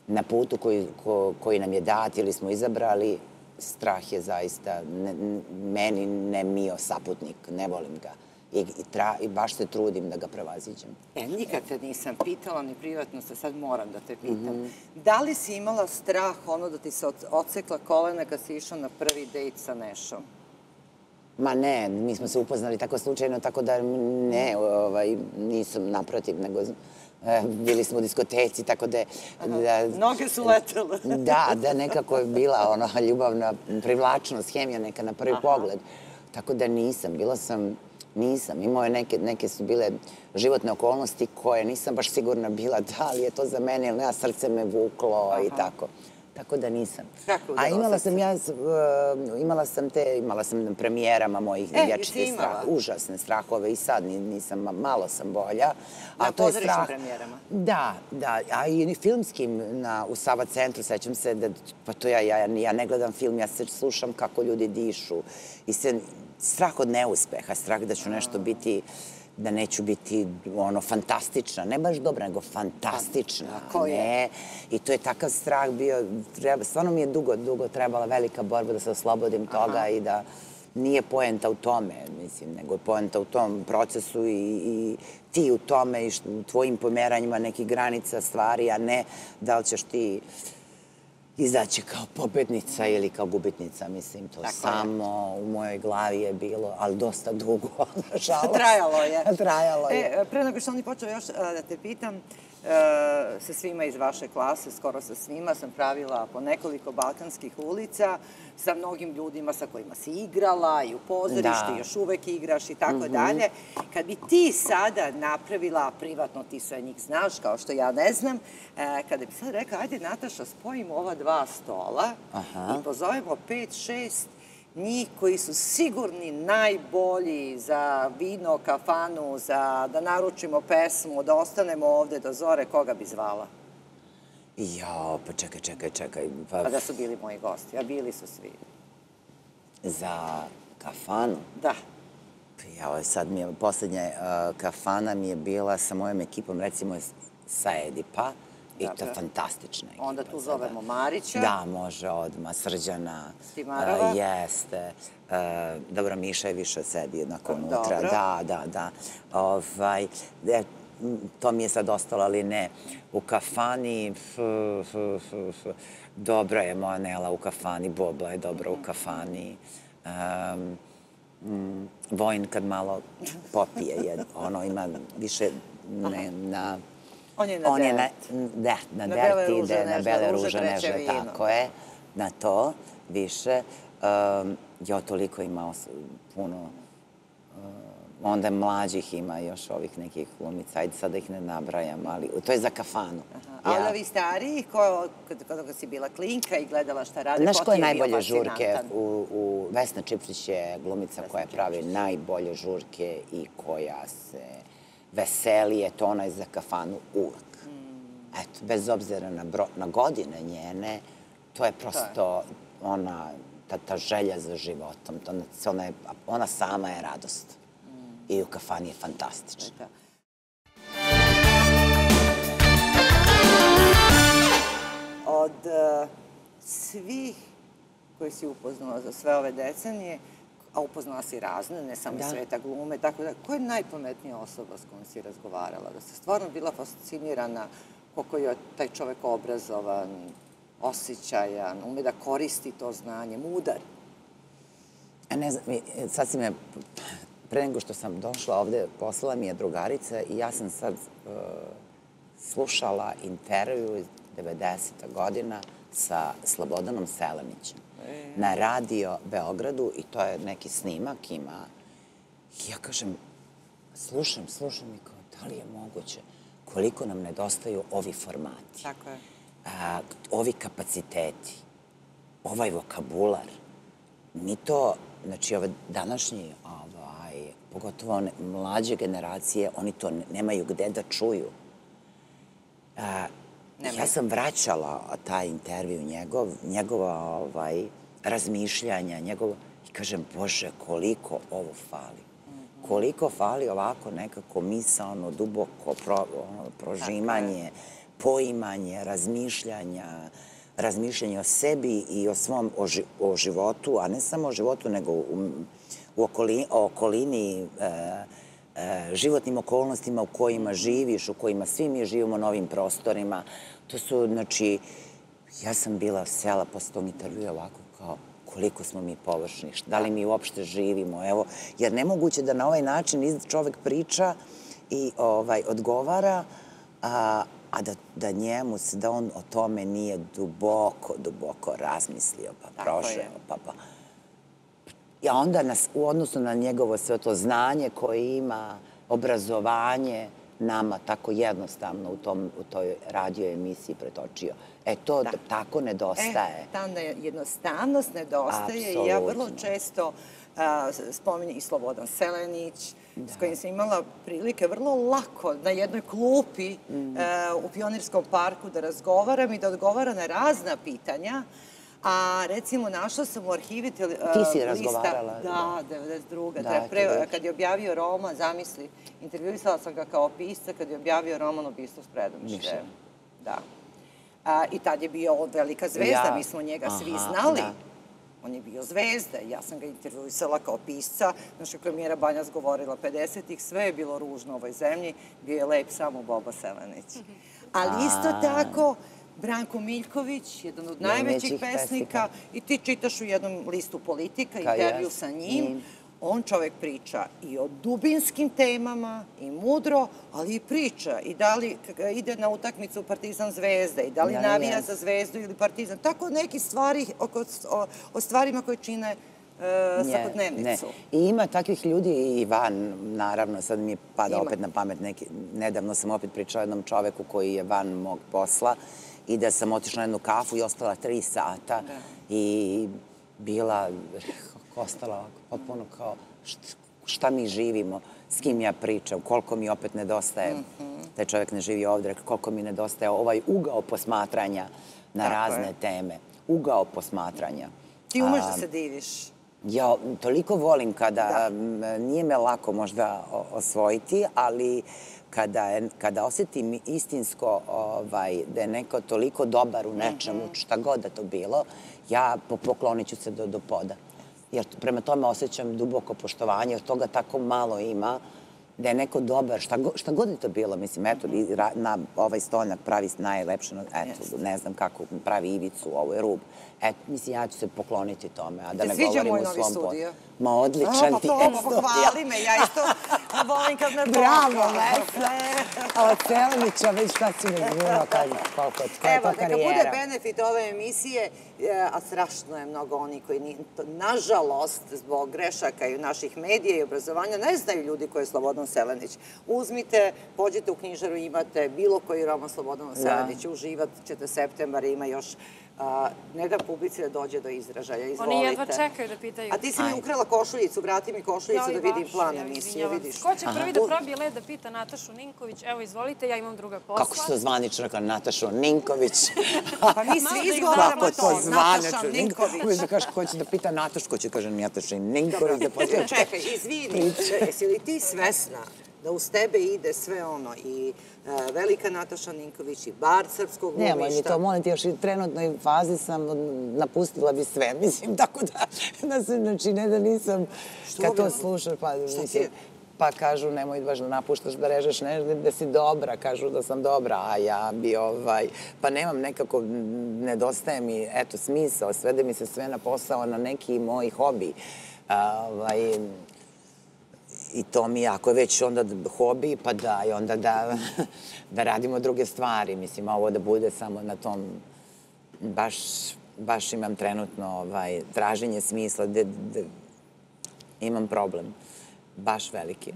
na putu koji, ko, koji nam je dat ili smo izabrali, strah je zaista ne, meni ne mio saputnik, ne volim ga. I, i, tra, I baš se trudim da ga prevaziđem. E, nikad te nisam pitala, ni privatno se sad moram da te pitam. Da li si imala strah ono da ti se od- odsekla kolena kad si išao na prvi dejt sa Nešom? Ma ne, mi smo se upoznali tako slučajno, tako da ne, ovaj, nisam naprotiv, nego e, bili smo u diskoteci, tako da... da Noge su letele. <laughs> da, da nekako je bila ona ljubavna privlačnost, hemija neka na prvi pogled. Tako da nisam, bila sam, nisam. Imao je neke, neke su bile životne okolnosti koje nisam baš sigurna bila da li je to za mene ili ne, a srce me vuklo i tako. Tako da nisam. Kako A imala sam ja, uh, imala sam te, imala sam na premijerama mojih E, imala? strah, užasne strahove i sad ni- nisam, ma- malo sam bolja. Na to je strah. premijerama? Da, da, a i filmskim na, u Sava centru, sećam se da, pa to ja, ja, ja ne gledam film, ja se slušam kako ljudi dišu. I se, strah od neuspeha, strah da ću nešto biti da neću biti ono fantastična, ne baš dobra, nego fantastična. Tako je. ne. I to je takav strah bio, treba, stvarno mi je dugo, dugo trebala velika borba da se oslobodim toga i da nije poenta u tome, mislim, nego je poenta u tom procesu i, i ti u tome i što, u tvojim pomeranjima nekih granica stvari, a ne da li ćeš ti izaći kao pobednica ili kao gubitnica, mislim, to Tako je. samo u mojoj glavi je bilo, ali dosta dugo, <laughs> nažalost. Trajalo je. Trajalo je. E, pre nego što oni počeo još a, da te pitam, sa svima iz vaše klase, skoro sa svima, sam pravila po nekoliko balkanskih ulica, sa mnogim ljudima sa kojima si igrala i u pozorištu, Da. još uvek igraš i tako dalje. Kad bi ti sada napravila, privatno ti sve njih znaš, kao što ja ne znam, e, kada bi sad rekla, ajde Nataša, spojimo ova dva stola Aha. i pozovemo pet, šest njih koji su sigurni najbolji za vino, kafanu, za da naručimo pesmu, da ostanemo ovde do zore, koga bi zvala? Jao, pa čekaj, čekaj, čekaj. Pa, Pa da su bili moji gosti, a bili su svi. za kafanu? Da. Pa Jao, sad mi je, poslednja uh, kafana mi je bila sa mojom ekipom, recimo sa Edipa. I to Dobro. fantastična ekipa. Onda tu zovemo Marića. Da, može odmah. Srđana. Stimarova. uh, jeste. Uh, dobro, Miša je više sedi jednako unutra. Dobro. Da, da, da. Ovaj, e, to mi je sad ostalo, ali ne. U kafani, f, f, f, f, dobra je moja Nela u kafani, Boba je dobra u kafani. Um, mm, Vojn kad malo popije, je, ono ima više ne, na... On je na on je na, da, na, Na dert ide, na bele ruže vino. tako je, na to više. Um, jo, toliko imao s- puno um, onda mlađih ima još ovih nekih glumica, ajde sad da ih ne nabrajam, ali to je za kafanu. A onda vi stariji, ko, kad, kad si bila klinka i gledala šta rade, Znaš ko je je najbolje žurke? U, u, Vesna Čiplić je glumica koja pravi najbolje žurke i koja se veseli, eto ona je za kafanu uvek. Mm. Eto, bez obzira na, bro, na godine njene, to je prosto ona, ta, ta želja za životom, to, ona, je, ona sama je radost. Mm. I u kafani je fantastična. Od e, svih koji si upoznala za sve ove decenije, a upoznala si razne, ne samo Da. sveta glume, tako da, ko je najpametnija osoba s kojom si razgovarala? Da se stvarno bila fascinirana koliko je taj čovek obrazovan, osjećajan, ume da koristi to znanje, mudar. A ne znam, mi- sad si me, pre nego što sam došla ovde, poslala mi je drugarica i ja sam sad uh, slušala intervju iz 90. godina sa Slobodanom Selenićem na radio Beogradu i to je neki snimak ima. I ja kažem, slušam, slušam i kao, da li je moguće koliko nam nedostaju ovi formati, Tako je. a, ovi kapaciteti, ovaj vokabular. Mi to, znači ove današnji, ovaj, pogotovo one mlađe generacije, oni to ne- nemaju gde da čuju. A, Nemaju. ja sam vraćala taj intervju njegov, njegova ovaj, razmišljanja, njegov, i kažem, Bože, koliko ovo fali. Koliko fali ovako nekako misalno, duboko pro, ono, prožimanje, poimanje, razmišljanja, razmišljanje o sebi i o svom o, ži- o životu, a ne samo o životu, nego u, u okolini, o okolini e, životnim okolnostima u kojima živiš, u kojima svi mi živimo na ovim prostorima. To su, znači, ja sam bila sela posle tog intervjua ovako kao koliko smo mi površni, da li mi uopšte živimo, evo, jer nemoguće da na ovaj način čovek priča i ovaj, odgovara, a, a da, da njemu se, da on o tome nije duboko, duboko razmislio, pa prošao, pa, pa, I onda nas, u odnosu na njegovo sve to znanje koje ima, obrazovanje, nama tako jednostavno u, tom, u toj radio emisiji pretočio. E, to da. tako nedostaje. E, ta jednostavnost nedostaje i ja vrlo često a, spominjem i Slobodan Selenić, s kojim sam imala prilike vrlo lako na jednoj klupi Mhm. a, u Pionirskom parku da razgovaram i da odgovara na razna pitanja. A recimo našla sam u arhivi a, Ti si lista- razgovarala, Da, 92. Da, Da, pre, kad je objavio roman, zamisli, intervjuisala sam ga kao pisca kad je objavio roman Ubistvo s predomišljajem. Mišljem. Da. A, I tad je bio on velika zvezda, Ja. mi smo njega svi znali. da. On je bio zvezda ja sam ga intervjuisala kao pisca. Znaš kako je Mira Banjac govorila 50-ih, sve je bilo ružno u ovoj zemlji, bio je lep samo Boba Selenić. Ali isto tako, Branko Miljković, jedan od najvećih pesnika, pesnika. i ti čitaš u jednom listu politika, intervju sa njim, on čovek priča i o dubinskim temama i mudro, ali i priča i da li ide na utakmicu Partizan Zvezda i da li Da navija za Zvezdu ili Partizan. Tako neki stvari oko, o, o stvarima koje čine e, Ne, svakodnevnicu. Ne. I ima takvih ljudi i van, naravno, sad mi pada Ima. opet na pamet neki, nedavno sam opet pričala jednom čoveku koji je van mog posla i da sam otišla na jednu kafu i ostala tri sata Da. i bila, ostala ovako, potpuno kao, šta, šta mi živimo, s kim ja pričam, koliko mi opet nedostaje, Mhm. taj čovek ne živi rekao, koliko mi nedostaje ovaj ugao posmatranja na Tako razne je. teme. Ugao posmatranja. Ti umeš A, da se diviš. Ja toliko volim kada, Da. m, nije me lako možda osvojiti, ali kada, je- kada osetim istinsko ovaj, da je neko toliko dobar u nečemu, Mhm. šta god da to bilo, ja po- poklonit ću se do, do poda. Jer prema tome osjećam duboko poštovanje, jer toga tako malo ima, da je neko dobar, šta, go, šta god je to bilo, mislim, eto, ra, na ovaj stolnjak pravi najlepše, no, eto, ne znam kako pravi ivicu, ovo je rub. Eto, mislim, ja ću se pokloniti tome, a da ne govorim u svom po- studio? Ma odličan pa ti to, je pa studio. pohvali me, ja isto <laughs> volim kad me Bravo. Vesle! <laughs> A Celenića, već šta si mi zvuno, koliko, je Evo, to neka bude karijera. benefit ove emisije, e, a strašno je mnogo oni koji, to, nažalost, zbog grešaka i naših medija i obrazovanja, ne znaju ljudi ko je Slobodan Selenić. Uzmite, pođite u knjižaru, imate bilo koji roman Slobodana Selenića, uživat ćete septembar, ima još a, ne da publici da dođe do izražaja. Izvolite. Oni jedva čekaju da pitaju. A ti si mi ukrala košuljicu, vrati mi košuljicu da vidim plan emisije, vidiš. Ko će prvi da probije led da pita Natašu Ninković? Evo, izvolite, ja imam druga posla. Kako se zvanično rekla, Nataša Ninković. <laughs> Pa mi svi da izgovaramo Kako to, zvanično? Ninković. Uvijek da kažeš ko će da pita Natašu, ko će da kaže Nataša Ninković. Da Čekaj, izvini, jesi li ti svesna da uz tebe ide sve ono i velika Nataša Ninković i bar srpskog Nemoj mi glumišta? to, molim ti, još i trenutnoj fazi sam napustila bi sve, <laughs> mislim, tako da, da se, znači, ne da nisam, Što kad to bi? slušaš, pa, mislim, pa kažu, nemoj baš da napuštaš, da režeš nešto, da si dobra, kažu da sam dobra, a ja bi, ovaj, pa nemam nekako, nedostaje mi, eto, smisao, svede mi se sve na posao, na neki moj hobi. A, ovaj, I to mi je, ako je već onda hobi, pa da, i onda da, <laughs> da radimo druge stvari. Mislim, ovo da bude samo na tom, baš, baš imam trenutno ovaj, traženje smisla, da, imam problem, baš veliki.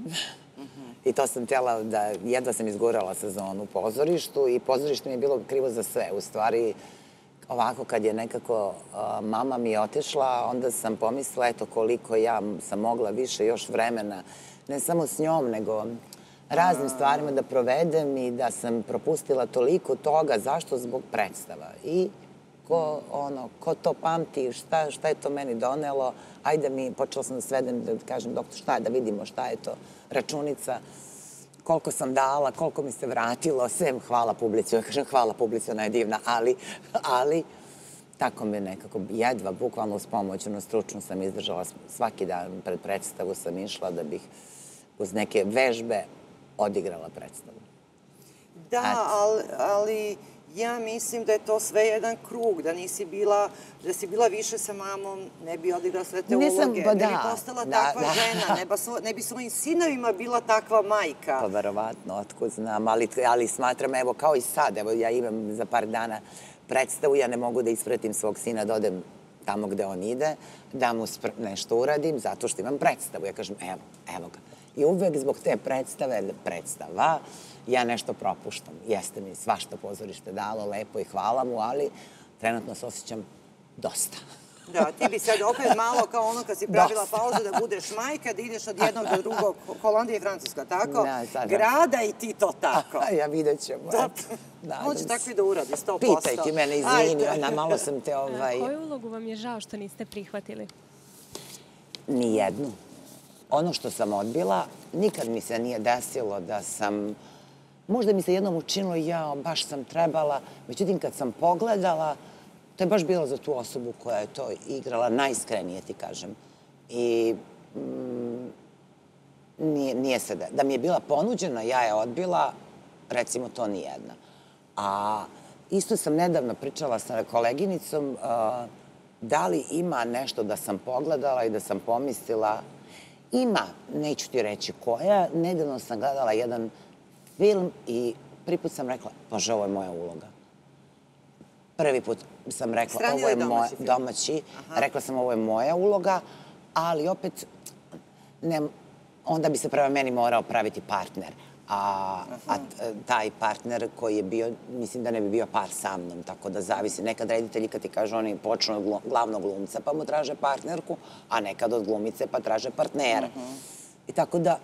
I to sam htjela da, jedva sam izgurala sezonu u pozorištu i pozorište mi je bilo krivo za sve. U stvari, ovako kad je nekako a, mama mi otišla, onda sam pomislila, eto koliko ja sam mogla više još vremena, ne samo s njom, nego raznim stvarima da provedem i da sam propustila toliko toga. Zašto? Zbog predstava. I ko, ono, ko to pamti, šta, šta je to meni donelo, ajde mi, počela sam da svedem, da kažem, doktor, šta je, da vidimo šta je to, računica, koliko sam dala, koliko mi se vratilo, sem hvala publici, ja kažem hvala publici, ona je divna, ali, ali, tako me nekako, jedva, bukvalno uz pomoć, ono, stručno sam izdržala, svaki dan pred predstavu sam išla da bih uz neke vežbe odigrala predstavu. Da, ali, ali ja mislim da je to sve jedan krug, da nisi bila, da si bila više sa mamom, ne bi odigrala sve te Ne sam, uloge, pa ne bi da, postala da, takva da. žena, ne, ba, ne bi svojim sinovima bila takva majka. Pa verovatno, otkud znam, ali, ali smatram, evo, kao i sad, evo, ja imam za par dana predstavu, ja ne mogu da ispratim svog sina da odem tamo gde on ide, da mu nešto uradim, zato što imam predstavu. Ja kažem, evo, evo ga. I uvek zbog te predstave, predstava, ja nešto propuštam. Jeste mi svašta pozorište dalo, lepo i hvala mu, ali trenutno se osjećam dosta. Da, ti bi sad opet malo kao ono kad si <laughs> pravila Dosta. pauzu da budeš majka, da ideš od jednog do drugog, Holandija i Francuska, tako? Da, sad da. Grada i ti to tako. <laughs> ja vidjet ćemo. Da. Nadam hoće se. tako i da uradi, 100%. Pitaj ti mene, izvini, Ajde. ona, malo sam te ovaj... Koju ulogu vam je žao što niste prihvatili? Nijednu. Ono što sam odbila, nikad mi se nije desilo da sam... Možda mi se jednom učinilo, ja, baš sam trebala. Međutim, kad sam pogledala, to je baš bilo za tu osobu koja je to igrala, najiskrenije ti kažem. I mm, nije, nije se da, da mi je bila ponuđena, ja je odbila, recimo to nijedna. A isto sam nedavno pričala sa koleginicom, a, da li ima nešto da sam pogledala i da sam pomislila, Ima, neću ti reći koja, nedavno sam gledala jedan film i prvi put sam rekla, bože, ovo je moja uloga. Prvi put sam rekla, Strani ovo je moja, domaći rekla sam, ovo je moja uloga, ali opet, ne, onda bi se prema meni morao praviti partner. A, a taj partner koji je bio, mislim da ne bi bio par sa mnom, tako da zavisi. Nekad reditelji kad ti kažu oni počnu od glavnog glumca pa mu traže partnerku, a nekad od glumice pa traže partnera. I tako da,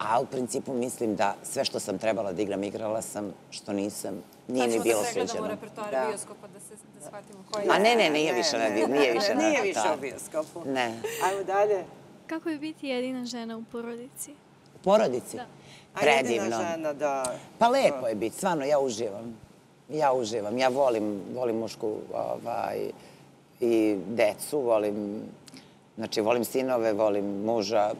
a u principu mislim da sve što sam trebala da igram, igrala sam, što nisam, nije mi bilo Sad ćemo da sviđeno. pregledamo repertoare Da. bioskopa da, se, da shvatimo koji A je. ne, ne, nije više na, nije više na Nije više u bioskopu. Ne. Ajmo dalje. Kako je biti jedina žena u porodici? U porodici? Da. A jedina Predivno. žena, da. Pa lepo je biti, stvarno, ja uživam. Ja uživam, ja volim, volim mušku ovaj, i decu, volim, znači volim sinove, volim muža.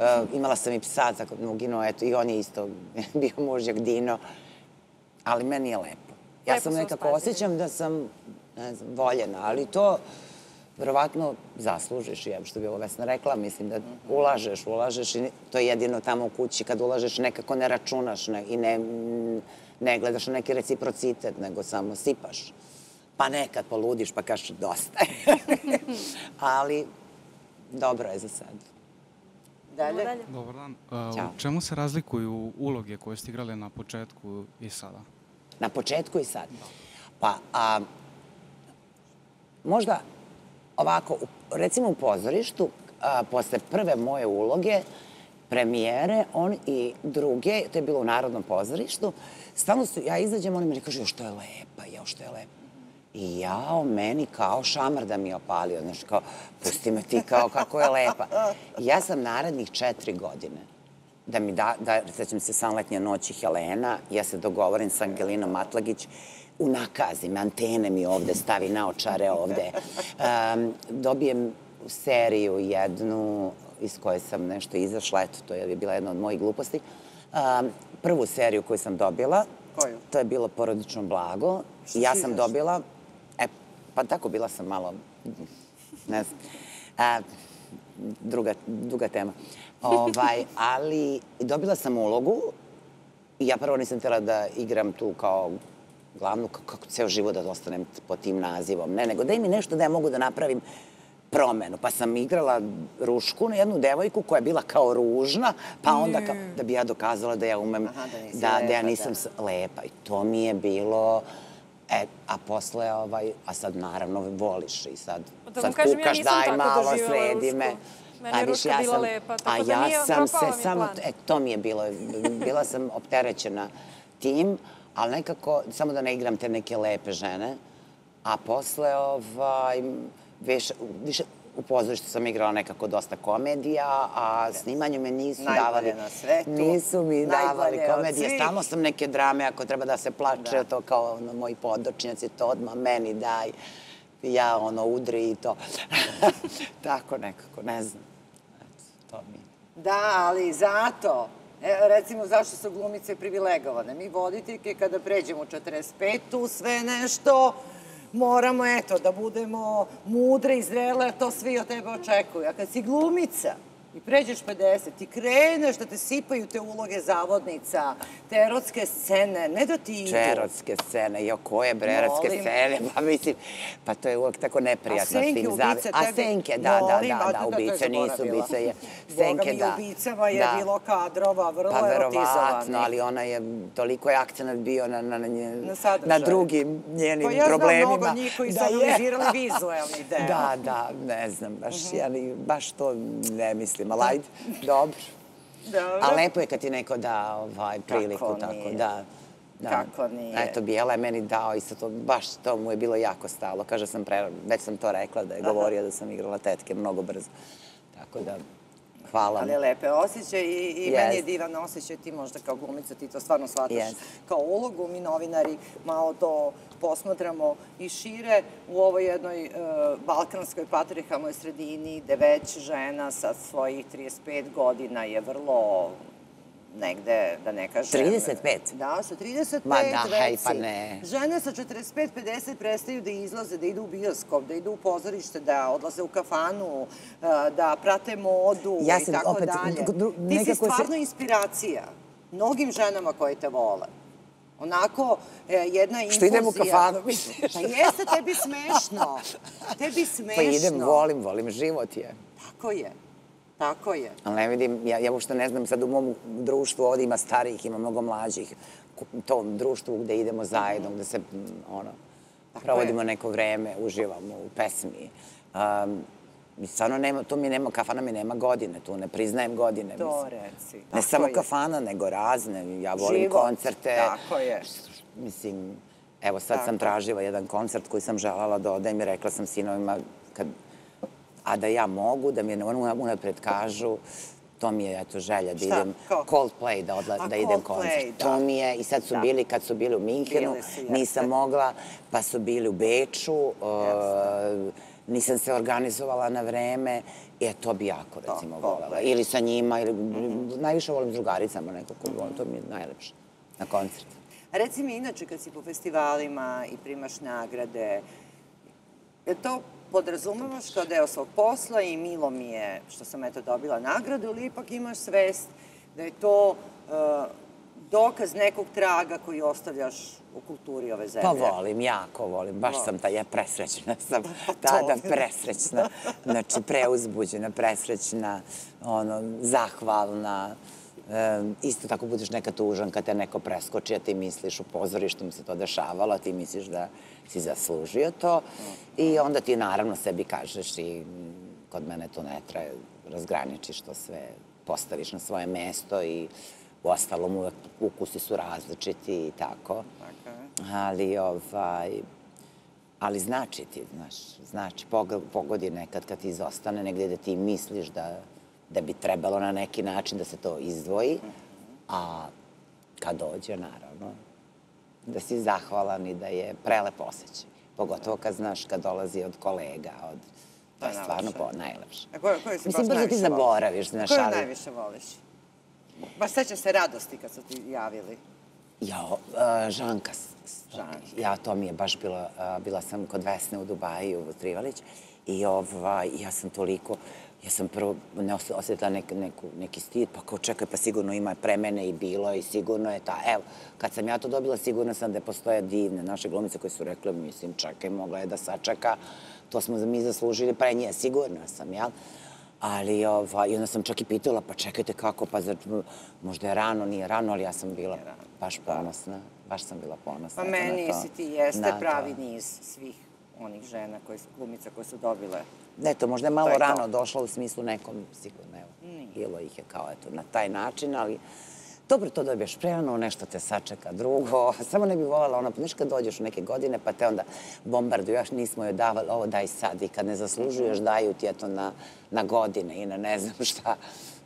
E, imala sam i psa, mu ginuo, eto, i on je isto <laughs> bio mužjak Dino, ali meni je lepo. Ja Lepo sam nekako pazili. osjećam da sam, ne znam, voljena, ali to verovatno zaslužiš, je, što bi ovo Vesna rekla, mislim da ulažeš, ulažeš i to je jedino tamo u kući kad ulažeš nekako ne računaš ne, i ne, ne gledaš na neki reciprocitet, nego samo sipaš. Pa nekad poludiš pa kažeš dosta. <laughs> Ali dobro je za sad. Dalje. Dalje. Dobar dan. Uh, Ćao. u čemu se razlikuju uloge koje ste igrali na početku i sada? Na početku i sad. Pa, a, možda ovako, recimo u pozorištu, a, posle prve moje uloge, premijere, on i druge, to je bilo u Narodnom pozorištu, stalno su, ja izađem, oni mi kažu, jo, što je lepa, jo, što je lepa. I jao, meni kao šamar da mi je opalio, znaš, kao, pusti me ti kao kako je lepa. I ja sam narednih četiri godine da mi da, da sećam se Sanletnje noći Helena, ja se dogovorim sa Angelinom Atlagić, unakazim, antene mi ovde stavi, naočare ovde. Um, dobijem seriju jednu iz koje sam nešto izašla, eto, to je bila jedna od mojih gluposti. Um, prvu seriju koju sam dobila, Koju? to je bilo Porodično blago. Ja sam izašla? dobila, pa tako bila sam malo, ne znam, a, druga, druga tema. Ovaj, ali dobila sam ulogu i ja prvo nisam htjela da igram tu kao glavnu, kako, ceo život da ostanem pod tim nazivom. Ne, nego daj mi nešto da ja mogu da napravim promenu. Pa sam igrala Rušku na jednu devojku koja je bila kao ružna, pa onda kao, da bi ja dokazala da ja umem, Aha, da da, da ja nisam da. lepa. I to mi je bilo... E, a posle, ovaj, a sad naravno voliš i sad, Pa da sad kažem, ja kukaš, nisam daj malo, sredi me. Meni je A, viš, Ruska bila lepa, tako a da ja nije sam se samo, plan. e, to mi je bilo, bila sam opterećena tim, ali nekako, samo da ne igram te neke lepe žene, a posle, ovaj, više, više, u pozorištu sam igrala nekako dosta komedija, a snimanju me nisu Najbolje davali. na svetu. Nisu mi davali Najbolje od komedije. Stalno sam neke drame, ako treba da se plače, Da. to kao ono, moji podočnjaci, to odmah meni daj. Ja ono udri i to. <laughs> Tako nekako, ne znam. Eto, to mi. Da, ali zato, e, recimo zašto su glumice privilegovane. Mi voditeljke kada pređemo u 45 tu sve nešto, moramo eto da budemo mudre i zrele, to svi od tebe očekuju. A kad si glumica i pređeš 50 i kreneš da te sipaju te uloge zavodnica, te erotske scene, ne da ti idu. Čerotske scene, jo, koje bre erotske scene, pa mislim, pa to je uvek tako neprijatno A s senke, tim ubice, zavi- A senke, da, da, da, da, da, ubice nisu, ubice je, Boga senke, mi, da. ubicama je da. bilo kadrova vrlo Pa erotizovanih. verovatno, ali ona je, toliko je akcenat bio na, na, na, drugim njenim Pa ja znam problemima. mnogo njih koji su da analizirali vizuelni <laughs> deo. Da, da, ne znam, baš, baš to ne mislim, ali ajde, <laughs> dobro. Dobro. A lepo je kad ti neko da ovaj, priliku, tako da. Da. Kako nije? Eto, Bijela je meni dao isto to, baš to mu je bilo jako stalo. Kaže sam pre, već sam to rekla da je govorio da sam igrala tetke mnogo brzo. Tako da, hvala Ali lepe osjećaj i, i Jest. meni je divan osjećaj, ti možda kao glumica, ti to stvarno shvataš Jest. kao ulogu, mi novinari malo to posmatramo i šire u ovoj jednoj e, balkanskoj patrihalnoj sredini, gde već žena sa svojih 35 godina je vrlo negde, da ne kažem... 35? Da, sa 35 Ma daj, već pa ne. Žene sa 45-50 prestaju da izlaze, da idu u bioskop, da idu u pozorište, da odlaze u kafanu, eh, da prate modu Ja i tako opet dalje. Ti si se- stvarno inspiracija mnogim ženama koje te vole. Onako, e, jedna infuzija. Što idem u kafanu, misliš? <laughs> Pa jeste tebi smešno. Tebi smešno. Pa idem, volim, volim, život je. Tako je. Tako je. Ali ne vidim, ja, ja uopšte ne znam, sad u mom društvu ovde ima starijih, ima mnogo mlađih. U tom društvu gde idemo zajedno, gde se, m, ono, provodimo je. neko vreme, uživamo u pesmi. Um, I stvarno nema, tu mi nema, kafana mi nema godine, tu ne priznajem godine. To mislim. reci. Ne Tako samo je. kafana, nego razne. Ja volim Život. koncerte. Tako je. Mislim, evo sad Tako. sam tražila jedan koncert koji sam želala da odem i rekla sam sinovima, kad, a da ja mogu, da mi unapred kažu, to mi je eto želja da idem Ko? Coldplay da, odla, da idem Coldplay, koncert. da. To mi je, i sad su Da. bili, kad su bili u Minhenu, nisam mogla, pa su bili u Beču, uh, nisam se organizovala na vreme, e, to bi jako, recimo, Coldplay. volela. Ili sa njima, ili, najviše volim s drugaricama nekako, to mi je najlepše na koncertu. A reci mi inače kad si po festivalima i primaš nagrade, je to podrazumavaš kao deo svog posla i milo mi je što sam eto dobila nagradu ili ipak imaš svest da je to uh, dokaz nekog traga koji ostavljaš u kulturi ove zemlje? Pa volim, jako volim. Baš sam ta, ja presrećna sam. <laughs> Pa. Tada presrećna. Znači, preuzbuđena, presrećna, ono, zahvalna. E, isto tako budeš neka tužan kad te neko preskoči, a ti misliš u pozorištu mi se to dešavalo, a ti misliš da si zaslužio to. I onda ti naravno sebi kažeš i kod mene to ne traje, razgraničiš to sve, postaviš na svoje mesto i u ostalom uvek ukusi su različiti i tako. Je. Ali, ovaj, ali znači ti, znaš, znači, pog- pogodi nekad kad ti izostane negde da ti misliš da, da bi trebalo na neki način da se to izdvoji, a kad dođe, naravno, da si zahvalan i da je prelep osjećaj. Pogotovo kad znaš kad dolazi od kolega, od... To je stvarno po, najlepše. A koju, koju si Mislim, baš brzo ti zaboraviš, znaš, Koju ali... najviše voliš? Baš sećaš se radosti kad su ti javili. Ja, uh, Žanka. Žanka. Ja, to mi je baš bilo, uh, bila sam kod Vesne u Dubaju, u Trivalić, i ovaj, ja sam toliko, ja sam prvo ne os- osjetila nek, neku, neki stid, pa kao čekaj, pa sigurno ima pre mene i bilo i sigurno je ta, evo, kad sam ja to dobila, sigurno sam da postoje divne naše glumice koje su rekle, mislim, čekaj, mogla je da sačeka, to smo mi zaslužili pre nje, sigurna sam, jel? Ali, ovaj, i onda sam čak i pitala, pa čekajte kako, pa zar, možda je rano, nije rano, ali ja sam bila baš ponosna, baš sam bila ponosna. Pa meni si ti jeste Na to. pravi niz svih onih žena, koje glumica koje su dobile. Eto, možda je malo To je to. rano došla u smislu nekom, sigurno, evo, bilo ih je kao, eto, na taj način, ali dobro to dobiješ prerano, nešto te sačeka drugo, <laughs> samo ne bih voljela ono, znaš kad dođeš u neke godine pa te onda bombarduju, još nismo joj davali, ovo daj sad i kad ne zaslužuješ daju ti eto na, na godine i na ne znam <laughs> šta,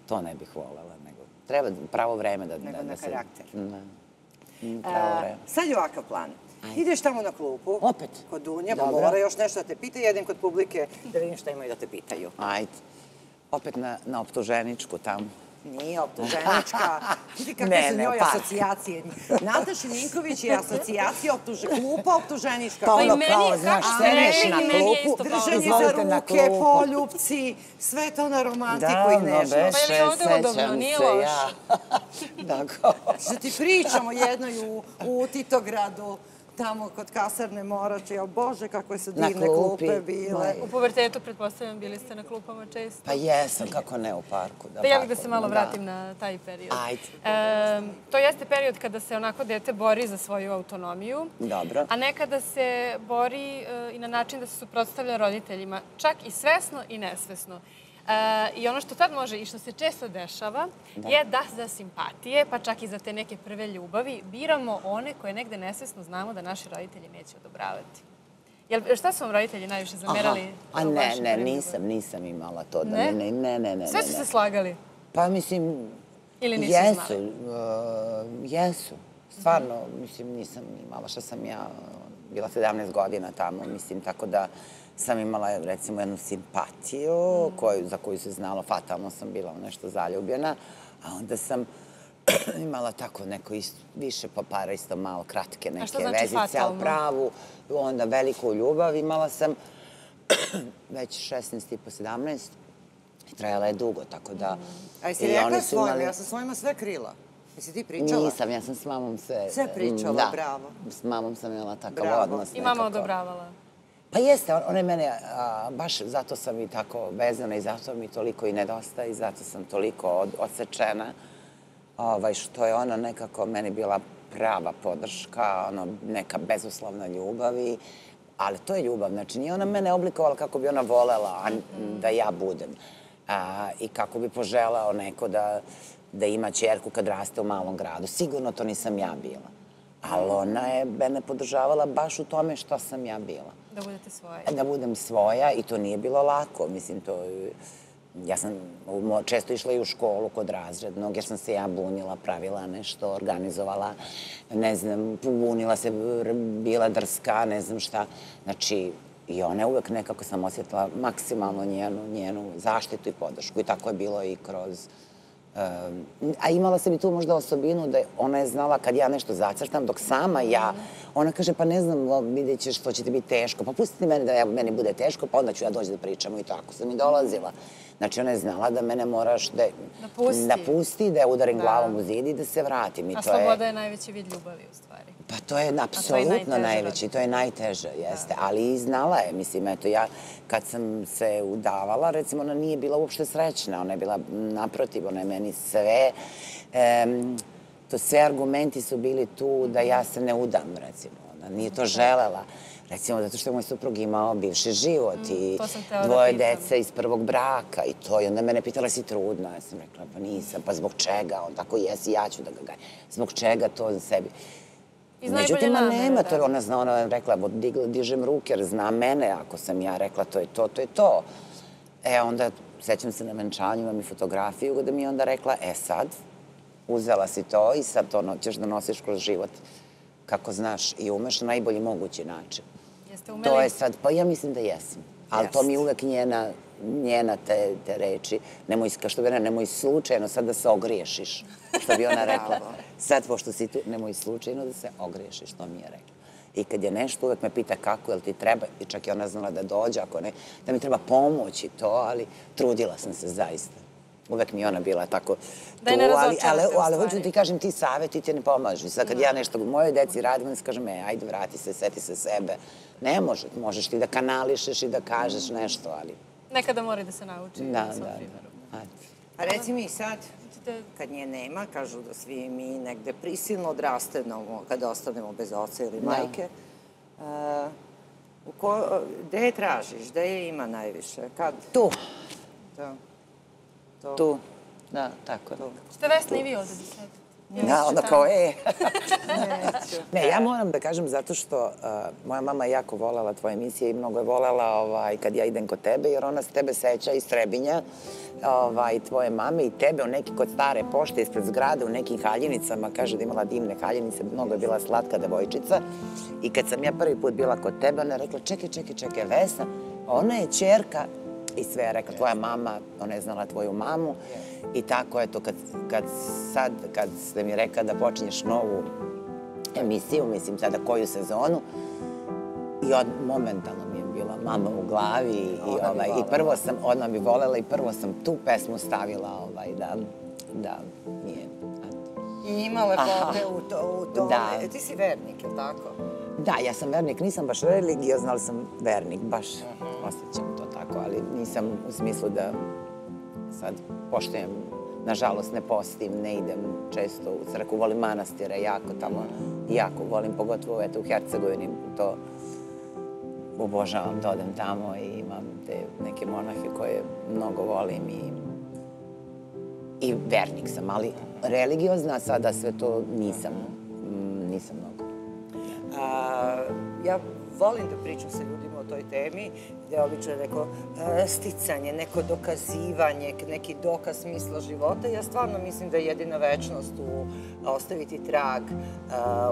to ne bih voljela, nego treba pravo vreme da, Nego da, na da se... karakter. Da. Mm, Pravo A, vreme. sad je ovakav plan. Ideš tamo na klupu. Opet? Kod Dunja, pa mora još nešto da te pita. Jedem kod publike da vidim šta imaju da te pitaju. Ajde. Opet na, na optuženičku tamo. Nije optuženička. <laughs> Vidi kakve su njoj pa. asocijacije. Nataša Ninković je asocijacija optuže, klupa optuženička. Pa i ono kao, znaš, meni- na klupu, Držanje za ruke, poljupci, sve to na romantiku i nežnost. beše, Pa je li ovde udobno? sećam Nije se ja. da, kao... Da ti pričamo jednoj u, u Titogradu, tamo kod kasarne Morače. Jel Bože, kakve su divne klupe bile. U pubertetu, pretpostavljam, bili ste na klupama često. Pa jesam, kako ne u parku. Da, Da ja bih da se malo vratim na taj period. Ajde. E, to jeste period kada se onako dete bori za svoju autonomiju. Dobro. A nekada se bori e, i na način da se suprotstavlja roditeljima, čak i svesno i nesvesno. E, I ono što tad može i što se često dešava je da za simpatije, pa čak i za te neke prve ljubavi, biramo one koje negde nesvesno znamo da naši roditelji neće odobravati. Jel, šta su vam roditelji najviše zamerali? Aha. A ne, ne, nisam, nisam imala to. Da Ne? ne, ne, ne, ne. Sve su se slagali? Pa mislim, Ili nisu jesu, znali? uh, jesu. Stvarno, mislim, nisam imala što sam ja, uh, bila 17 godina tamo, mislim, tako da sam imala, recimo, jednu simpatiju koju, za koju se znalo, fatalno sam bila nešto zaljubljena, a onda sam <clears throat> imala tako neko isto, više papara, isto malo kratke neke znači vezice, ali pravu, onda veliku ljubav. Imala sam <clears throat> već 16 i po 17 i trajala je dugo, tako da... A jesi rekla svojima? imali- Ja sam svojima sve krila. Jesi ti pričala? Nisam, ja sam s mamom sve... Sve pričala, da. bravo. S mamom sam imala takav Bravo. odnos. I mama odobravala. Pa jeste, on- ona je mene, a, baš zato sam i tako vezana i zato mi toliko i nedostaje i zato sam toliko od, odsečena, ovaj, što je ona nekako meni bila prava podrška, ono, neka bezuslovna ljubav i ali to je ljubav, znači nije ona mene oblikovala kako bi ona volela a, da ja budem. A, I kako bi poželao neko da, da ima čerku kad raste u malom gradu. Sigurno to nisam ja bila. Ali ona je mene podržavala baš u tome što sam ja bila Da budete svoje. da budem svoja i to nije bilo lako. Mislim, to... Ja sam često išla i u školu kod razrednog, jer sam se ja bunila, pravila nešto, organizovala, ne znam, bunila se, bila drska, ne znam šta. Znači, i ona je uvek nekako sam osjetila maksimalno njenu, njenu zaštitu i podršku. I tako je bilo i kroz Um, a imala sam i tu možda osobinu da ona je znala kad ja nešto zacrtam, dok sama ja, ona kaže pa ne znam, vidjet ćeš što će ti biti teško, pa pustite mene da ja, meni bude teško, pa onda ću ja doći da pričamo i tako sam i dolazila. Znači ona je znala da mene moraš da, Da pusti. da pusti, da ja udarim glavom u zid i da se vratim. I A to je, sloboda je najveći vid ljubavi u stvari. Pa to je apsolutno najveći, to je najteže, jeste. Ali i znala je, mislim, eto, ja kad sam se udavala, recimo, ona nije bila uopšte srećna, ona je bila naprotiv, ona je meni sve, em, to sve argumenti su bili tu da ja se ne udam, recimo. Ona nije to želela. Recimo, zato što je moj suprug imao bivši život i Mm, htela da dvoje dece iz prvog braka i to. I onda mene pitala, si trudna? Ja sam rekla, pa nisam. Pa zbog čega? On tako, jesi, ja ću da ga gajim. Zbog čega to za sebi? Međutim, nema da. to. Ona zna, ona je rekla, "Bo digla, dižem ruke jer zna mene. Ako sam ja rekla to je to, to je to. E, onda, sećam se na venčanju, imam i fotografiju gde mi je onda rekla, e sad, uzela si to i sad to no, ćeš da nosiš kroz život kako znaš i umeš na najbolji mogući način. Jeste umeli? To je sad, pa ja mislim da jesam. Ali to mi je uvek njena, njena te, te reči. Nemoj, kao što bi ona, nemoj slučajno sad da se ogriješiš. Što bi ona rekla. Sad, pošto si tu, nemoj slučajno da se ogriješiš, to mi je rekla. I kad je nešto, uvek me pita kako, jel ti treba, i čak je ona znala da dođe, ako ne, da mi treba pomoći to, ali trudila sam se zaista. Uvek mi je ona bila tako Da tu, ali, razočarate ali, u ali hoću stvari. ti kažem, ti saveti ti ne pomažu. Sad kad ja nešto mojoj deci radim, onda se kažem, e, ajde, vrati se, seti se sebe. Ne može, možeš ti da kanališeš i da kažeš nešto, ali... Nekada mora da se nauči. Da, na da, svom da. primjeru. Ajde. A reci mi sad, kad nje nema, kažu da svi mi negde prisilno odrastemo kada ostanemo bez oca ili majke. Uh, u ko, gde je tražiš? Gde je ima najviše? Kad? Tu, To. To. tu. Da, tako je. Ste Vesna i vi ovde do sada? Da, onda kao, e. Ne, ja moram da kažem zato što uh, moja mama je jako volela tvoje emisije i mnogo je volela ovaj, kad ja idem kod tebe, jer ona se tebe seća iz Trebinja, ovaj, tvoje mame i tebe u neki kod stare pošte ispred zgrade u nekim haljenicama, kaže da je imala divne haljenice, mnogo je bila slatka devojčica. I kad sam ja prvi put bila kod tebe, ona je rekla, čekaj, čekaj, čekaj, Vesna, ona je čerka i sve je rekla, tvoja mama, ona je znala tvoju mamu. I tako, eto, kad, kad sad, kad ste mi rekla da počinješ novu emisiju, mislim sada koju sezonu, i od, momentalno mi je bila mama u glavi i, ovaj, i prvo sam, odmah bi volela i prvo sam tu pesmu stavila ovaj, da, da mi je. I ima lepote u, to, u tome. Da. E, ti si vernik, je li tako? Da, ja sam vernik, nisam baš religiozna, ali sam vernik, baš osjećam to tako, ali nisam u smislu da sad poštujem, nažalost ne postim, ne idem često u crkvu, volim manastire jako tamo, jako volim, pogotovo eto u Hercegovini, to obožavam da odem tamo i imam te neke monahe koje mnogo volim i i vernik sam, ali religiozna sada sve to nisam, nisam mnogo. A, ja volim da pričam sa ljudima o toj temi, gde je obično neko e, sticanje, neko dokazivanje, neki dokaz smisla života. Ja stvarno mislim da je jedina večnost u ostaviti trag e,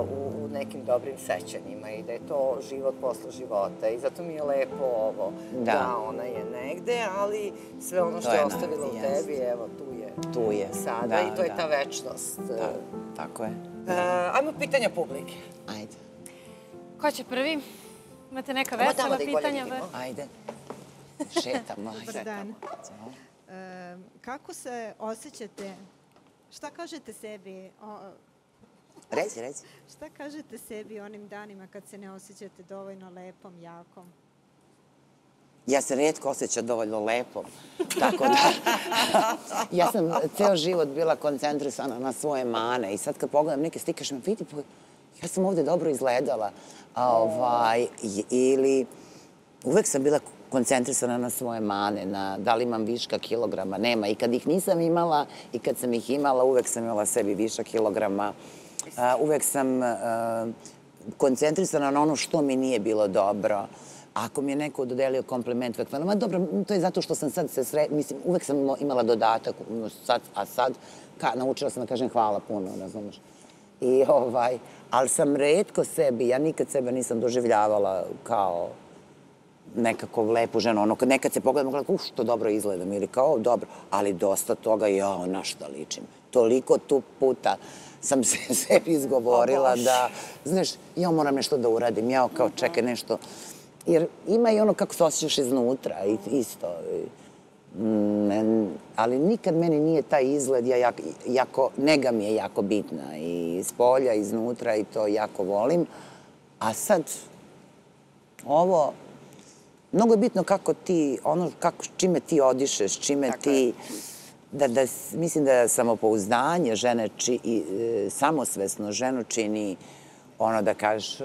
u, u nekim dobrim sećanjima i da je to život posle života. I zato mi je lepo ovo. Da. da ona je negde, ali sve ono što To je je ostavila u tebi, evo, tu je. tu je. sada Da, i to je da. ta večnost. Da, tako je. E, ajmo pitanja publike. Ajde, Ko će prvi? Imate neka vesela da ih bolje pitanja? vidimo. ajde. Šetamo. <laughs> Dobar dan. E, kako se osjećate, šta kažete sebi, o, Reci, reci. šta kažete sebi onim danima kad se ne osjećate dovoljno lepom, jakom? Ja se redko osjećam dovoljno lepom. Tako da, <laughs> ja sam ceo život bila koncentrisana na svoje mane i sad kad pogledam neke slike, kažem, vidi, pa ja sam ovde dobro izgledala. Ovaj, ili uvek sam bila koncentrisana na svoje mane, na da li imam viška kilograma, nema. I kad ih nisam imala i kad sam ih imala, uvek sam imala sebi viška kilograma. Uvek sam koncentrisana na ono što mi nije bilo dobro. Ako mi je neko dodelio kompliment, uvek ma dobro, to je zato što sam sad se sre... Mislim, uvek sam imala dodatak, sad, a sad ka, naučila sam da kažem hvala puno, razumeš? I ovaj, ali sam redko sebi, ja nikad sebe nisam doživljavala kao nekako lepu ženu. Ono, kad nekad se pogledam, gledam, uf, što dobro izgledam, ili kao, dobro, ali dosta toga, jao, na šta ličim. Toliko tu puta sam se <laughs> sebi izgovorila da, znaš, ja moram nešto da uradim, ja kao čekaj nešto. Jer ima i ono kako se osjećaš iznutra, i, isto. I, ali nikad meni nije taj izgled, ja jako, jako, nega mi je jako bitna i iz polja, iznutra i to jako volim. A sad, ovo, mnogo je bitno kako ti, ono, kako, čime ti odišeš, čime ti, da, da, s- mislim da samopouzdanje žene či, i e, samosvesno ženu čini ono da kažeš e,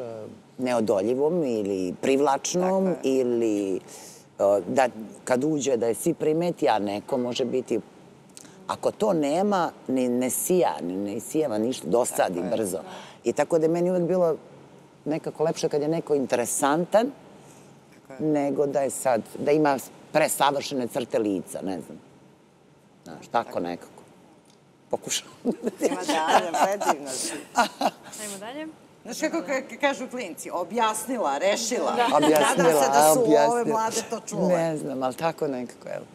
neodoljivom ili privlačnom ili da kad uđe da je svi primeti, a neko može biti Ako to nema, ni ne sija, ni ne sijeva ništa, dosadi brzo. I tako da je meni uvek bilo nekako lepše kad je neko interesantan, nego da je sad, da ima presavršene crte lica, ne znam. Znaš, tako nekako. Pokušavam. Ima dalje, predivno si. <laughs> Ajmo dalje. Znaš kako ka- ka- kažu klinci, objasnila, rešila. Objasnila, Nadam se da su objasnila. ove mlade to čule. Ne znam, ali tako nekako, evo.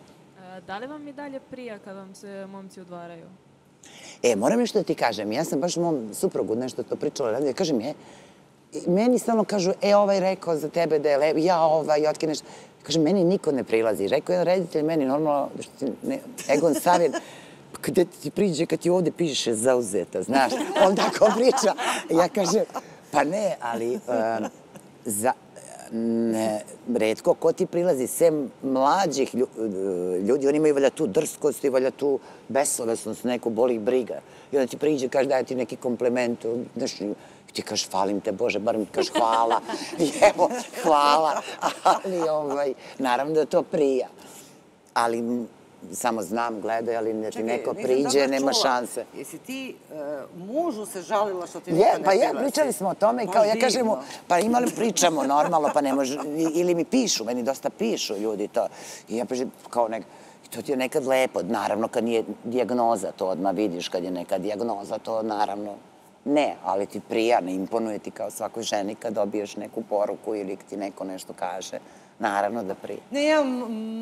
Da li vam i dalje prija kad vam se momci udvaraju? E, moram nešto da ti kažem, ja sam baš mom suprugu nešto to pričala ranije, kažem je, meni stalno kažu, e, ovaj rekao za tebe da je lepo, ja ovaj, otke nešto. Kažem, meni niko ne prilazi. Rekao jedan reditelj meni normalno, da što ti ne, Egon Savin, kada ti priđe, kad ti ovde piše zauzeta, znaš, on tako priča. Ja kažem, pa ne, ali um, za, ne, redko ko ti prilazi, sem mlađih lju- ljudi, oni imaju valjda tu drskost i valjda tu besovesnost, neku boli briga. I onda ti priđe, kaže, daje ti neki kompliment, znaš, ti kažeš, falim te, Bože, bar mi kažeš hvala. Evo, hvala. Ali, ovaj, naravno da to prija. Ali samo znam, gledaj, ali da ti neko priđe, nema čula. šanse. Jesi ti e, mužu se žalila što ti Je, niko ne pa ja, pričali smo o tome i Baš kao ja kažem mu, pa imali pričamo normalno, pa ne može, ili mi pišu, meni dosta pišu ljudi to. I ja pričam kao nek, to ti je nekad lepo, naravno kad nije dijagnoza, to odmah vidiš kad je neka dijagnoza, to naravno ne, ali ti prija, ne imponuje ti kao svakoj ženi kad dobiješ neku poruku ili ti neko nešto kaže, naravno da prija. Ne, ja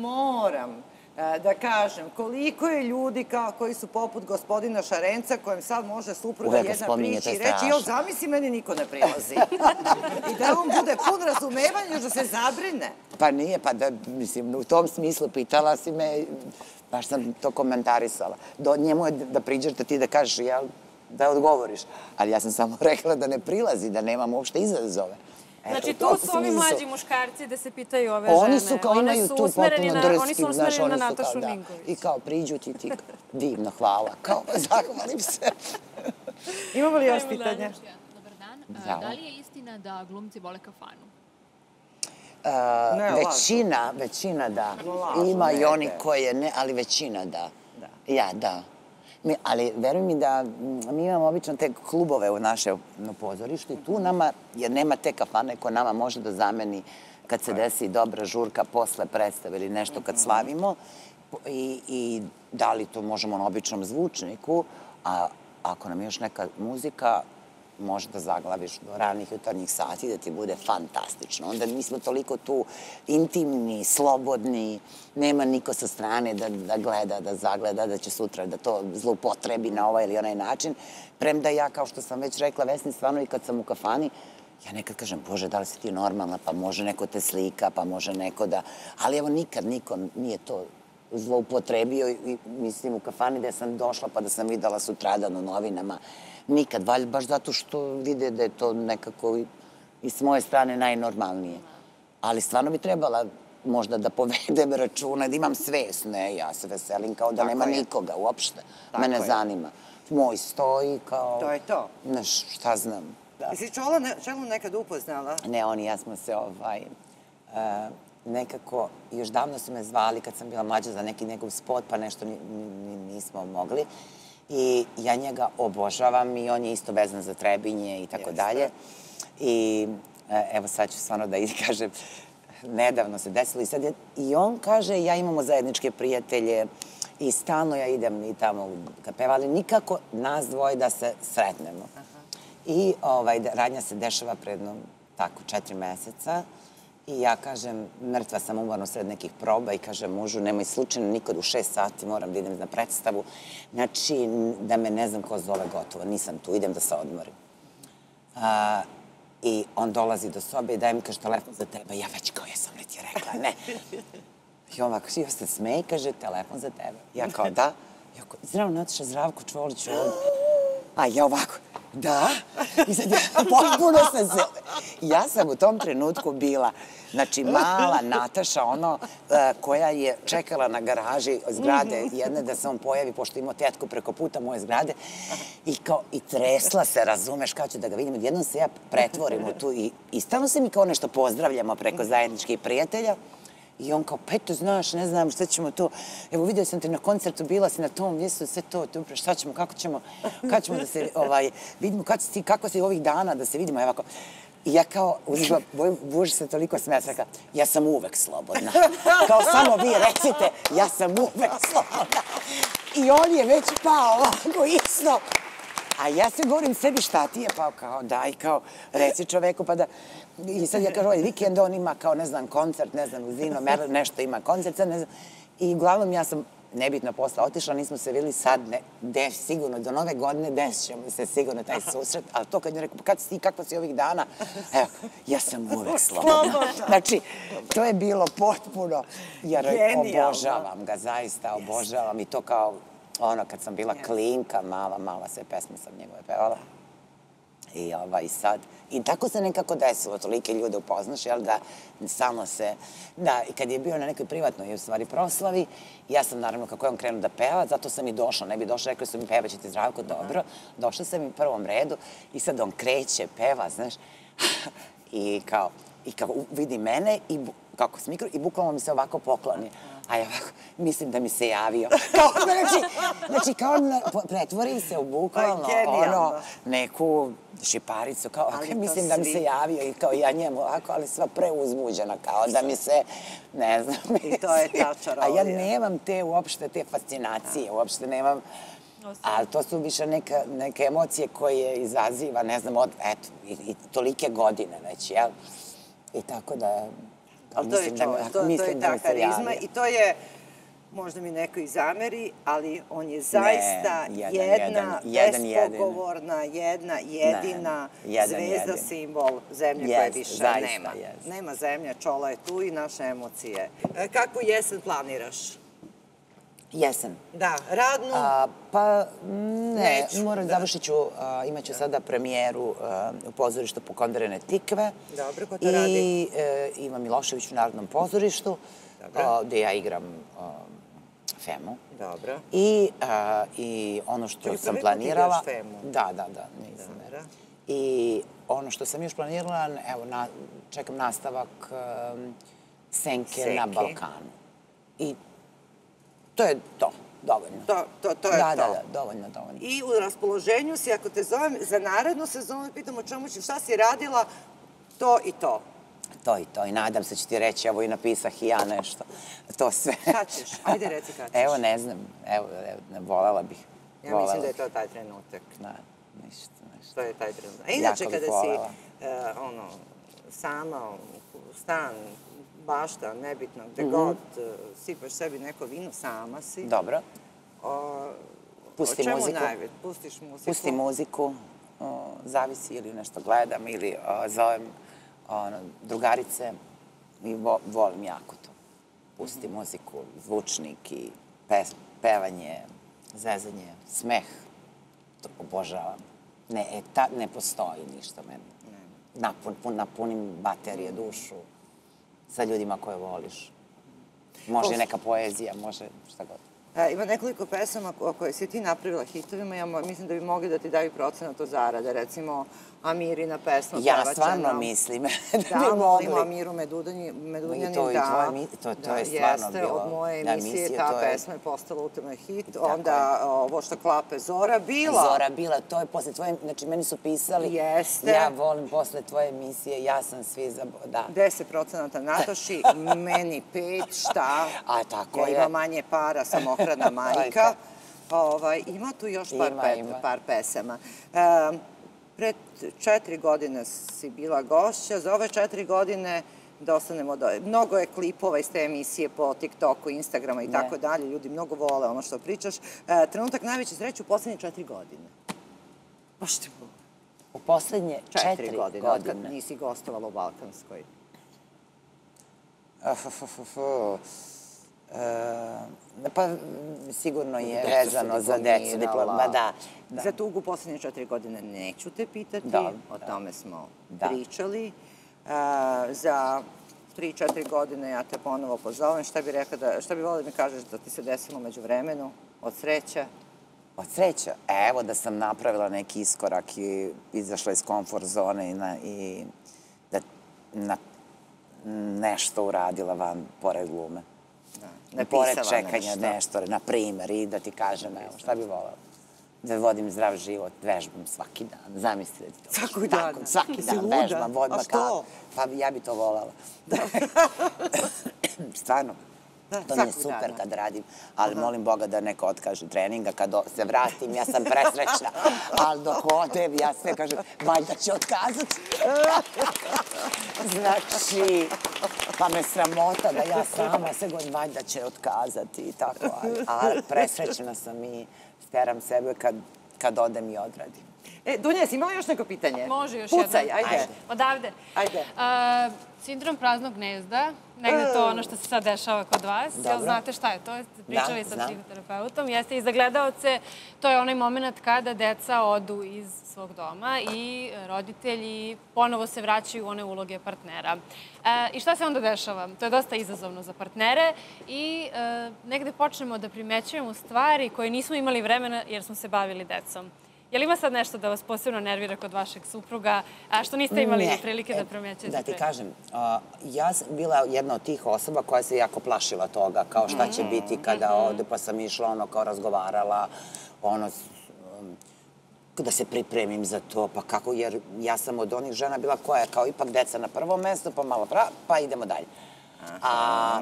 moram da kažem koliko je ljudi kao, koji su poput gospodina Šarenca kojem sad može supruga jedna prići i reći jo, zamisli, meni niko ne prilazi. <laughs> I da on bude pun razumevanja, da se zabrine. Pa nije, pa da, mislim, u tom smislu pitala si me, baš sam to komentarisala. Do njemu je da priđeš da ti da kažeš, jel, da odgovoriš. Ali ja sam samo <laughs> rekla da ne prilazi, da nemam uopšte izazove. Eto, Znači, tu su ovi mlađi muškarci da se pitaju ove Oni žene. su kao One imaju su tu potpuno na, drski, Oni su znaš, oni na su kao, Natašu da. I kao priđu ti ti, divno, hvala. Kao, <laughs> zahvalim se. Imamo li još pitanja? Dobar dan. Zdravo. Da li je istina da glumci vole kafanu? Ne, većina, većina da. Ima i oni koje ne, ali većina da. Ja, da. Mi, ali veruj mi da mm, mi imamo obično te klubove u naše na pozorištu i tu nama, jer nema te kafane koja nama može da zameni kad se desi dobra žurka posle predstave ili nešto kad slavimo. I, i da li to možemo na običnom zvučniku, a ako nam je još neka muzika, može da zaglaviš do ranih jutarnjih sati, da ti bude fantastično. Onda mi smo toliko tu intimni, slobodni, nema niko sa strane da, da gleda, da zagleda, da će sutra da to zloupotrebi na ovaj ili onaj način. Premda ja, kao što sam već rekla, Vesni, stvarno i kad sam u kafani, ja nekad kažem, Bože, da li si ti normalna, pa može neko te slika, pa može neko da... Ali evo, nikad niko nije to zloupotrebio i mislim u kafani da sam došla pa da sam videla sutradan u novinama. Nikad, valj, baš zato što vide da je to nekako i, i s moje strane najnormalnije. Ali stvarno bi trebala možda da povedem <laughs> računa, da imam svest, ne, ja se veselim kao da Tako nema je. nikoga uopšte. Tako Mene je. zanima. Moj stoji kao... To je to. Znaš, šta znam. Da. Jesi Čola ne, Čelu nekad upoznala? Ne, oni i ja smo se ovaj, e, nekako, još davno su me zvali kad sam bila mlađa za neki njegov spot, pa nešto ni, ni, nismo mogli. I ja njega obožavam i on je isto vezan za Trebinje i tako dalje. I e, evo sad ću stvarno da <laughs> kažem, nedavno se desilo i sad je, i on kaže ja imamo zajedničke prijatelje i stalno ja idem i tamo kad peva, ali nikako nas dvoje da se sretnemo. I ovaj, da- radnja se dešava pred jednom, tako, četiri meseca. I ja kažem, mrtva sam umorno sred nekih proba i kažem mužu, nemoj slučajno nikad u šest sati, moram da idem na predstavu. Znači, da me ne znam ko zove gotovo, nisam tu, idem da se odmorim. A, I on dolazi do sobe i daje mi, kaže, telefon za tebe. Ja već kao, jesam li ti rekla, ne. I on ovako, svi se smeje i kaže, telefon za tebe. Ja kao, da. Ja kao, zdravo, Nataša Zdravko Čvolić ovdje. A ja ovako, da. I sad ja potpuno sam se... Ja sam u tom trenutku bila, znači, mala Nataša, ono, e, koja je čekala na garaži zgrade jedne da se on pojavi, pošto imao tetku preko puta moje zgrade. I kao, i tresla se, razumeš, kao ću da ga vidim. Odjednom se ja pretvorim u tu i, i stalno se mi kao nešto pozdravljamo preko zajedničkih prijatelja. I on kao, pa eto, znaš, ne znam šta ćemo to. Evo, vidio sam te na koncertu, bila si na tom mjestu, sve to, upravo, šta ćemo, kako ćemo, kad ćemo da se, ovaj, vidimo, kad si kako si ovih dana da se vidimo, evo. I ja kao, uzba, Bože se toliko rekla, ja sam uvek slobodna. Kao samo vi recite, ja sam uvek slobodna. I on je već pao ovako isto. A ja se govorim sebi šta ti je, pa kao daj, kao reci čoveku pa da... I sad ja kažem, ovaj vikend on ima kao, ne znam, koncert, ne znam, Zino Merler, nešto ima koncert, sad ne znam. I uglavnom ja sam nebitno posla otišla, nismo se videli sad, ne, des, sigurno, do nove godine desit ćemo se sigurno taj susret, ali to kad je rekao, pa kad si ti, kako si ovih dana? Evo, ja sam uvek slobodna. Znači, to je bilo potpuno, jer Genijalno. obožavam ga, zaista obožavam i to kao, ono, kad sam bila klinka, mala, mala, sve pesme sam njegove pevala. I ovaj sad, i tako se nekako desilo, tolike ljude upoznaš, jel da samo se, da, i kad je bio na nekoj privatnoj, u stvari, proslavi, ja sam naravno, kako je on krenuo da peva, zato sam i došla, ne bi došla, rekli su mi pevaćete zdravko, dobro, došla sam i u prvom redu i sad on kreće, peva, znaš, <laughs> i kao, i kao vidi mene i kako s mikro i bukvalno mi se ovako pokloni. A ja ovako, mislim da mi se javio. <laughs> Kao, znači, znači kao pretvorim se u bukvalno ono, neku šiparicu, kao, mislim da mi se javio i kao ja njemu ovako, ali sva preuzbuđena, kao da mi se, ne znam. I to je ta A ja čarolija. nemam te uopšte, te fascinacije, uopšte nemam, ali to su više neka, neke emocije koje izaziva, ne znam, od, eto, i, i tolike godine već, jel? I tako da, Ali to je mislim da to, je da ta harizma i to je, možda mi neko i zameri, ali on je zaista jedan, jedna, jedan, bespogovorna, jedna, jedina jedan, zvezda, jedin. simbol zemlje koje više zaista nema. Nema zemlje, čola je tu i naše emocije. E, Kakvu jesen planiraš? Jesen. Da, radnu, A, pa ne, Neću, moram da. završit ću, a, imaću sada premijeru a, u pozorištu Pokondarene tikve. Dobro, ko to I, radi? e, Iva Milošević u Narodnom pozorištu, a, gde ja igram Femu. dobro. I, I ono što sam planirala... igraš Femu? Da, da, da, nisam. Dobro. I ono što sam još planirala, evo, na, čekam nastavak senke, Senke. na Balkanu. I to je to, dovoljno. To, to, to je da, to. Da, da, dovoljno, dovoljno. I u raspoloženju si, ako te zovem za narednu sezonu, pitam o čemu ćeš, šta si radila, to i to. To i to. I nadam se će ti reći, evo i napisah i ja nešto. To sve. Kad ćeš? Ajde, reci kad <laughs> ćeš. Evo, ne znam. Evo, evo ne, volela bih. Ja Volela mislim da je to taj trenutak. Da. Ništa, ništa. To je taj trenutak. A inače, kada si volela. e, ono, sama u stan, bašta, nebitno, gde Mhm. god e, sipaš sebi neko vino, sama si. Dobro. O, Pusti o čemu muziku. Pustiš muziku. Pustim muziku, o, zavisi ili nešto gledam ili o, zovem ono, drugarice i vo, volim jako to. Pustim Mhm. muziku, zvučnik i pe, pevanje, zezanje, smeh. To obožavam. Ne, e, ta, ne postoji ništa meni. Napun, pun, napunim baterije, dušu sa ljudima koje voliš. Može neka poezija, može šta god. E, ima nekoliko pesama ko- koje si ti napravila hitovima, ja mislim da bi mogli da ti daju procenat od zarade, recimo Amirina pesma Ja pevaća stvarno nam. mislim da <laughs> Da, bi molimo mogli. Amiru Medunjani, Medunjanin, to da. mi- to- to je stvarno jeste, bilo- od moje da, emisije emisije, ta je- pesma je postala ultimate hit. Tako Onda ovo što klape Zora bila. Zora bila, to je posle tvoje, znači meni su pisali, Jeste. ja volim posle tvoje emisije, ja sam svi za, da. 10% Nataši, <laughs> meni pet, šta? A, tako ja je. imam manje para, samohrana <laughs> majka. Ovaj, ima tu još par, Ima, pe- ima. par pesama. E, pred četiri godine si bila gošća, za ove četiri godine da ostanemo do... Mnogo je klipova iz te emisije po TikToku, Instagrama i tako dalje. Ljudi mnogo vole ono što pričaš. E, trenutak najveće sreće u poslednje četiri godine. Baš te boli. U poslednje Četiri, četiri, godine, od kad nisi gostovala u Balkanskoj. Pa m, sigurno je vezano za decu, diploma, da. da. Za tugu poslednje četiri godine neću te pitati, Da, o da. tome smo pričali. E, za tri, četiri godine ja te ponovo pozovem. Šta bi rekla da, šta bi volio da mi kažeš da ti se desilo među vremenu? Od sreća? Od sreća, evo da sam napravila neki iskorak i izašla iz komfort zone i, na, i da na, nešto uradila van pored glume. Da. Pored čekanja nešto. na primer, i da ti kažem, evo, šta bi volala? Da vodim zdrav život, vežbam svaki dan, zamisli. da to- Svakog Tako, dana? Svaki dan luda? vežbam, vodma A što? Pa ja bi to volala. <laughs> Stvarno. Da, to mi je super dana. kad radim, ali molim Boga da neko otkaže treninga, kad se vratim, ja sam presrećna, <laughs> ali dok odem, ja sve kažem, valjda će otkazati. <laughs> znači, pa me sramota da ja sama sve god valjda će otkazati i tako, ali presrećna sam i steram sebe kad, kad odem i odradim. E, Dunja, jesi imala još neko pitanje? Može još Pucaj, jedno. ajde. Ajde. Odavde. Ajde. A, sindrom praznog gnezda, negde to ono što se sad dešava kod vas. Jel Dobro. znate šta je to? Jeste pričali Da, sa psihoterapeutom. Jeste i za gledaoce, to je onaj moment kada deca odu iz svog doma i roditelji ponovo se vraćaju u one uloge partnera. E, I šta se onda dešava? To je dosta izazovno za partnere i e, negde počnemo da primećujemo stvari koje nismo imali vremena jer smo se bavili decom. Je li ima sad nešto da vas posebno nervira kod vašeg supruga, a što niste imali Ne. prilike E, da primećujete? Da ti kažem, a, ja sam bila jedna od tih osoba koja se jako plašila toga, kao šta će biti kada ode, pa sam išla ono kao razgovarala, ono, um, da se pripremim za to, pa kako, jer ja sam od onih žena bila koja je kao ipak deca na prvo mesto, pa malo pra, pa idemo dalje. A,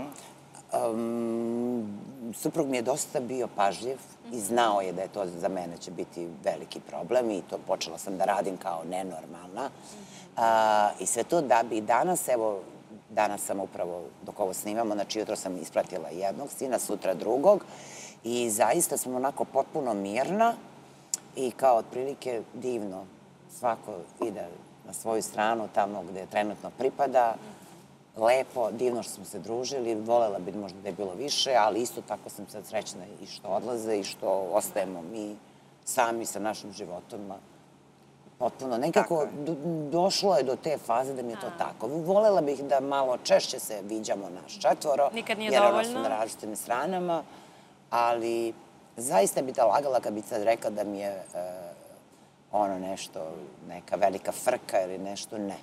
um, suprug mi je dosta bio pažljiv i znao je da je to za mene će biti veliki problem i to počela sam da radim kao nenormalna. A, I sve to da bi danas, evo, danas sam upravo, dok ovo snimamo, znači jutro sam ispratila jednog sina, sutra drugog i zaista sam onako potpuno mirna i kao otprilike divno. Svako ide na svoju stranu tamo gde trenutno pripada. Lepo, divno što smo se družili. Volela bi možda da je bilo više, ali isto tako sam sad srećna i što odlaze i što ostajemo mi sami sa našim životima. Potpuno. Nekako do- došlo je do te faze da mi je to tako. Volela bih da malo češće se viđamo naš četvoro. Nikad nije jer ono dovoljno. su na različitim stranama, ali zaista bi te lagala kad bi sad rekla da mi je e, ono nešto, neka velika frka ili nešto, ne.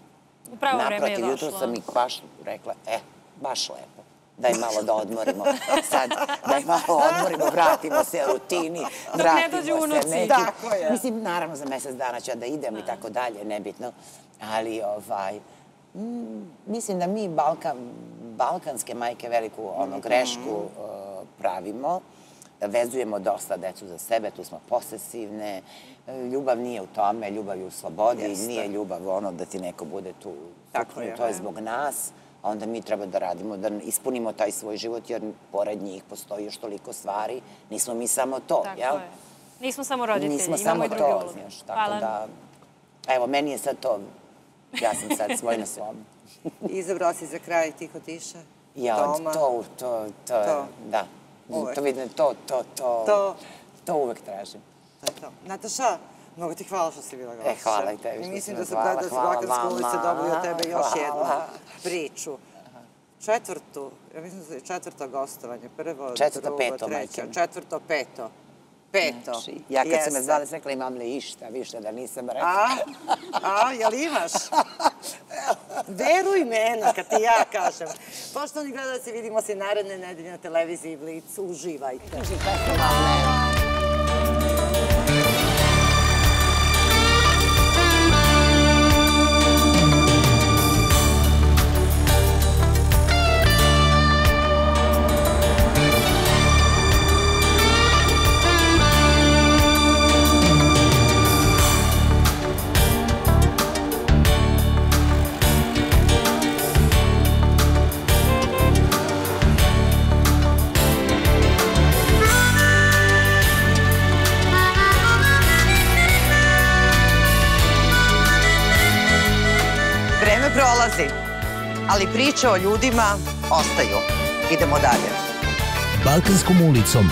U pravo vreme je Naprotiv, došlo. jutro sam i baš rekla, e, baš lepo. Daj malo da odmorimo. Sad, daj malo odmorimo, vratimo se rutini, ne vratimo dođu se unuci. nekim... Tako je. Mislim, naravno, za mesec dana ću ja da idem i tako dalje, nebitno. Ali, ovaj, mm, mislim da mi Balkan, balkanske majke veliku ono, grešku uh, pravimo vezujemo dosta decu za sebe, tu smo posesivne. Ljubav nije u tome, ljubav je u slobodi, Jeste. nije ljubav ono da ti neko bude tu Tako je, to je da. zbog nas, a onda mi treba da radimo, da ispunimo taj svoj život, jer pored njih postoji još toliko stvari. Nismo mi samo to, Tako jel? je. Nismo samo roditelji, Nismo imamo samo i druge to, uloge. znaš, tako Hvala. da... Evo, meni je sad to, ja sam sad svoj na svom. <laughs> Izabrao si za kraj Tiho tiše. Ja, Toma. to, to, to, To. da. Uvek. To vidim, to, to, to, To. to uvek tražim. To je to. Nataša, mnogo ti hvala što si bila gošća. E, hvala i tebi što mislim da gledalci Hvala Balkanske ulice vama. dobili od tebe još Hvala. jednu priču. Četvrtu, ja mislim da je četvrto gostovanje, prvo, Četvrto, drugo, peto, treće, majke četvrto, peto. Peto. Znači, ja kad su me zvali, sam rekla imam li išta, više da nisam rekla. A? A, jel imaš? <laughs> Veruj mene kad ti ja kažem. Poštovani gledalci, vidimo se naredne nedelje na televiziji Blic. Uživajte. Vreme priče o ljudima ostaju. Idemo dalje. Balkanskom ulicom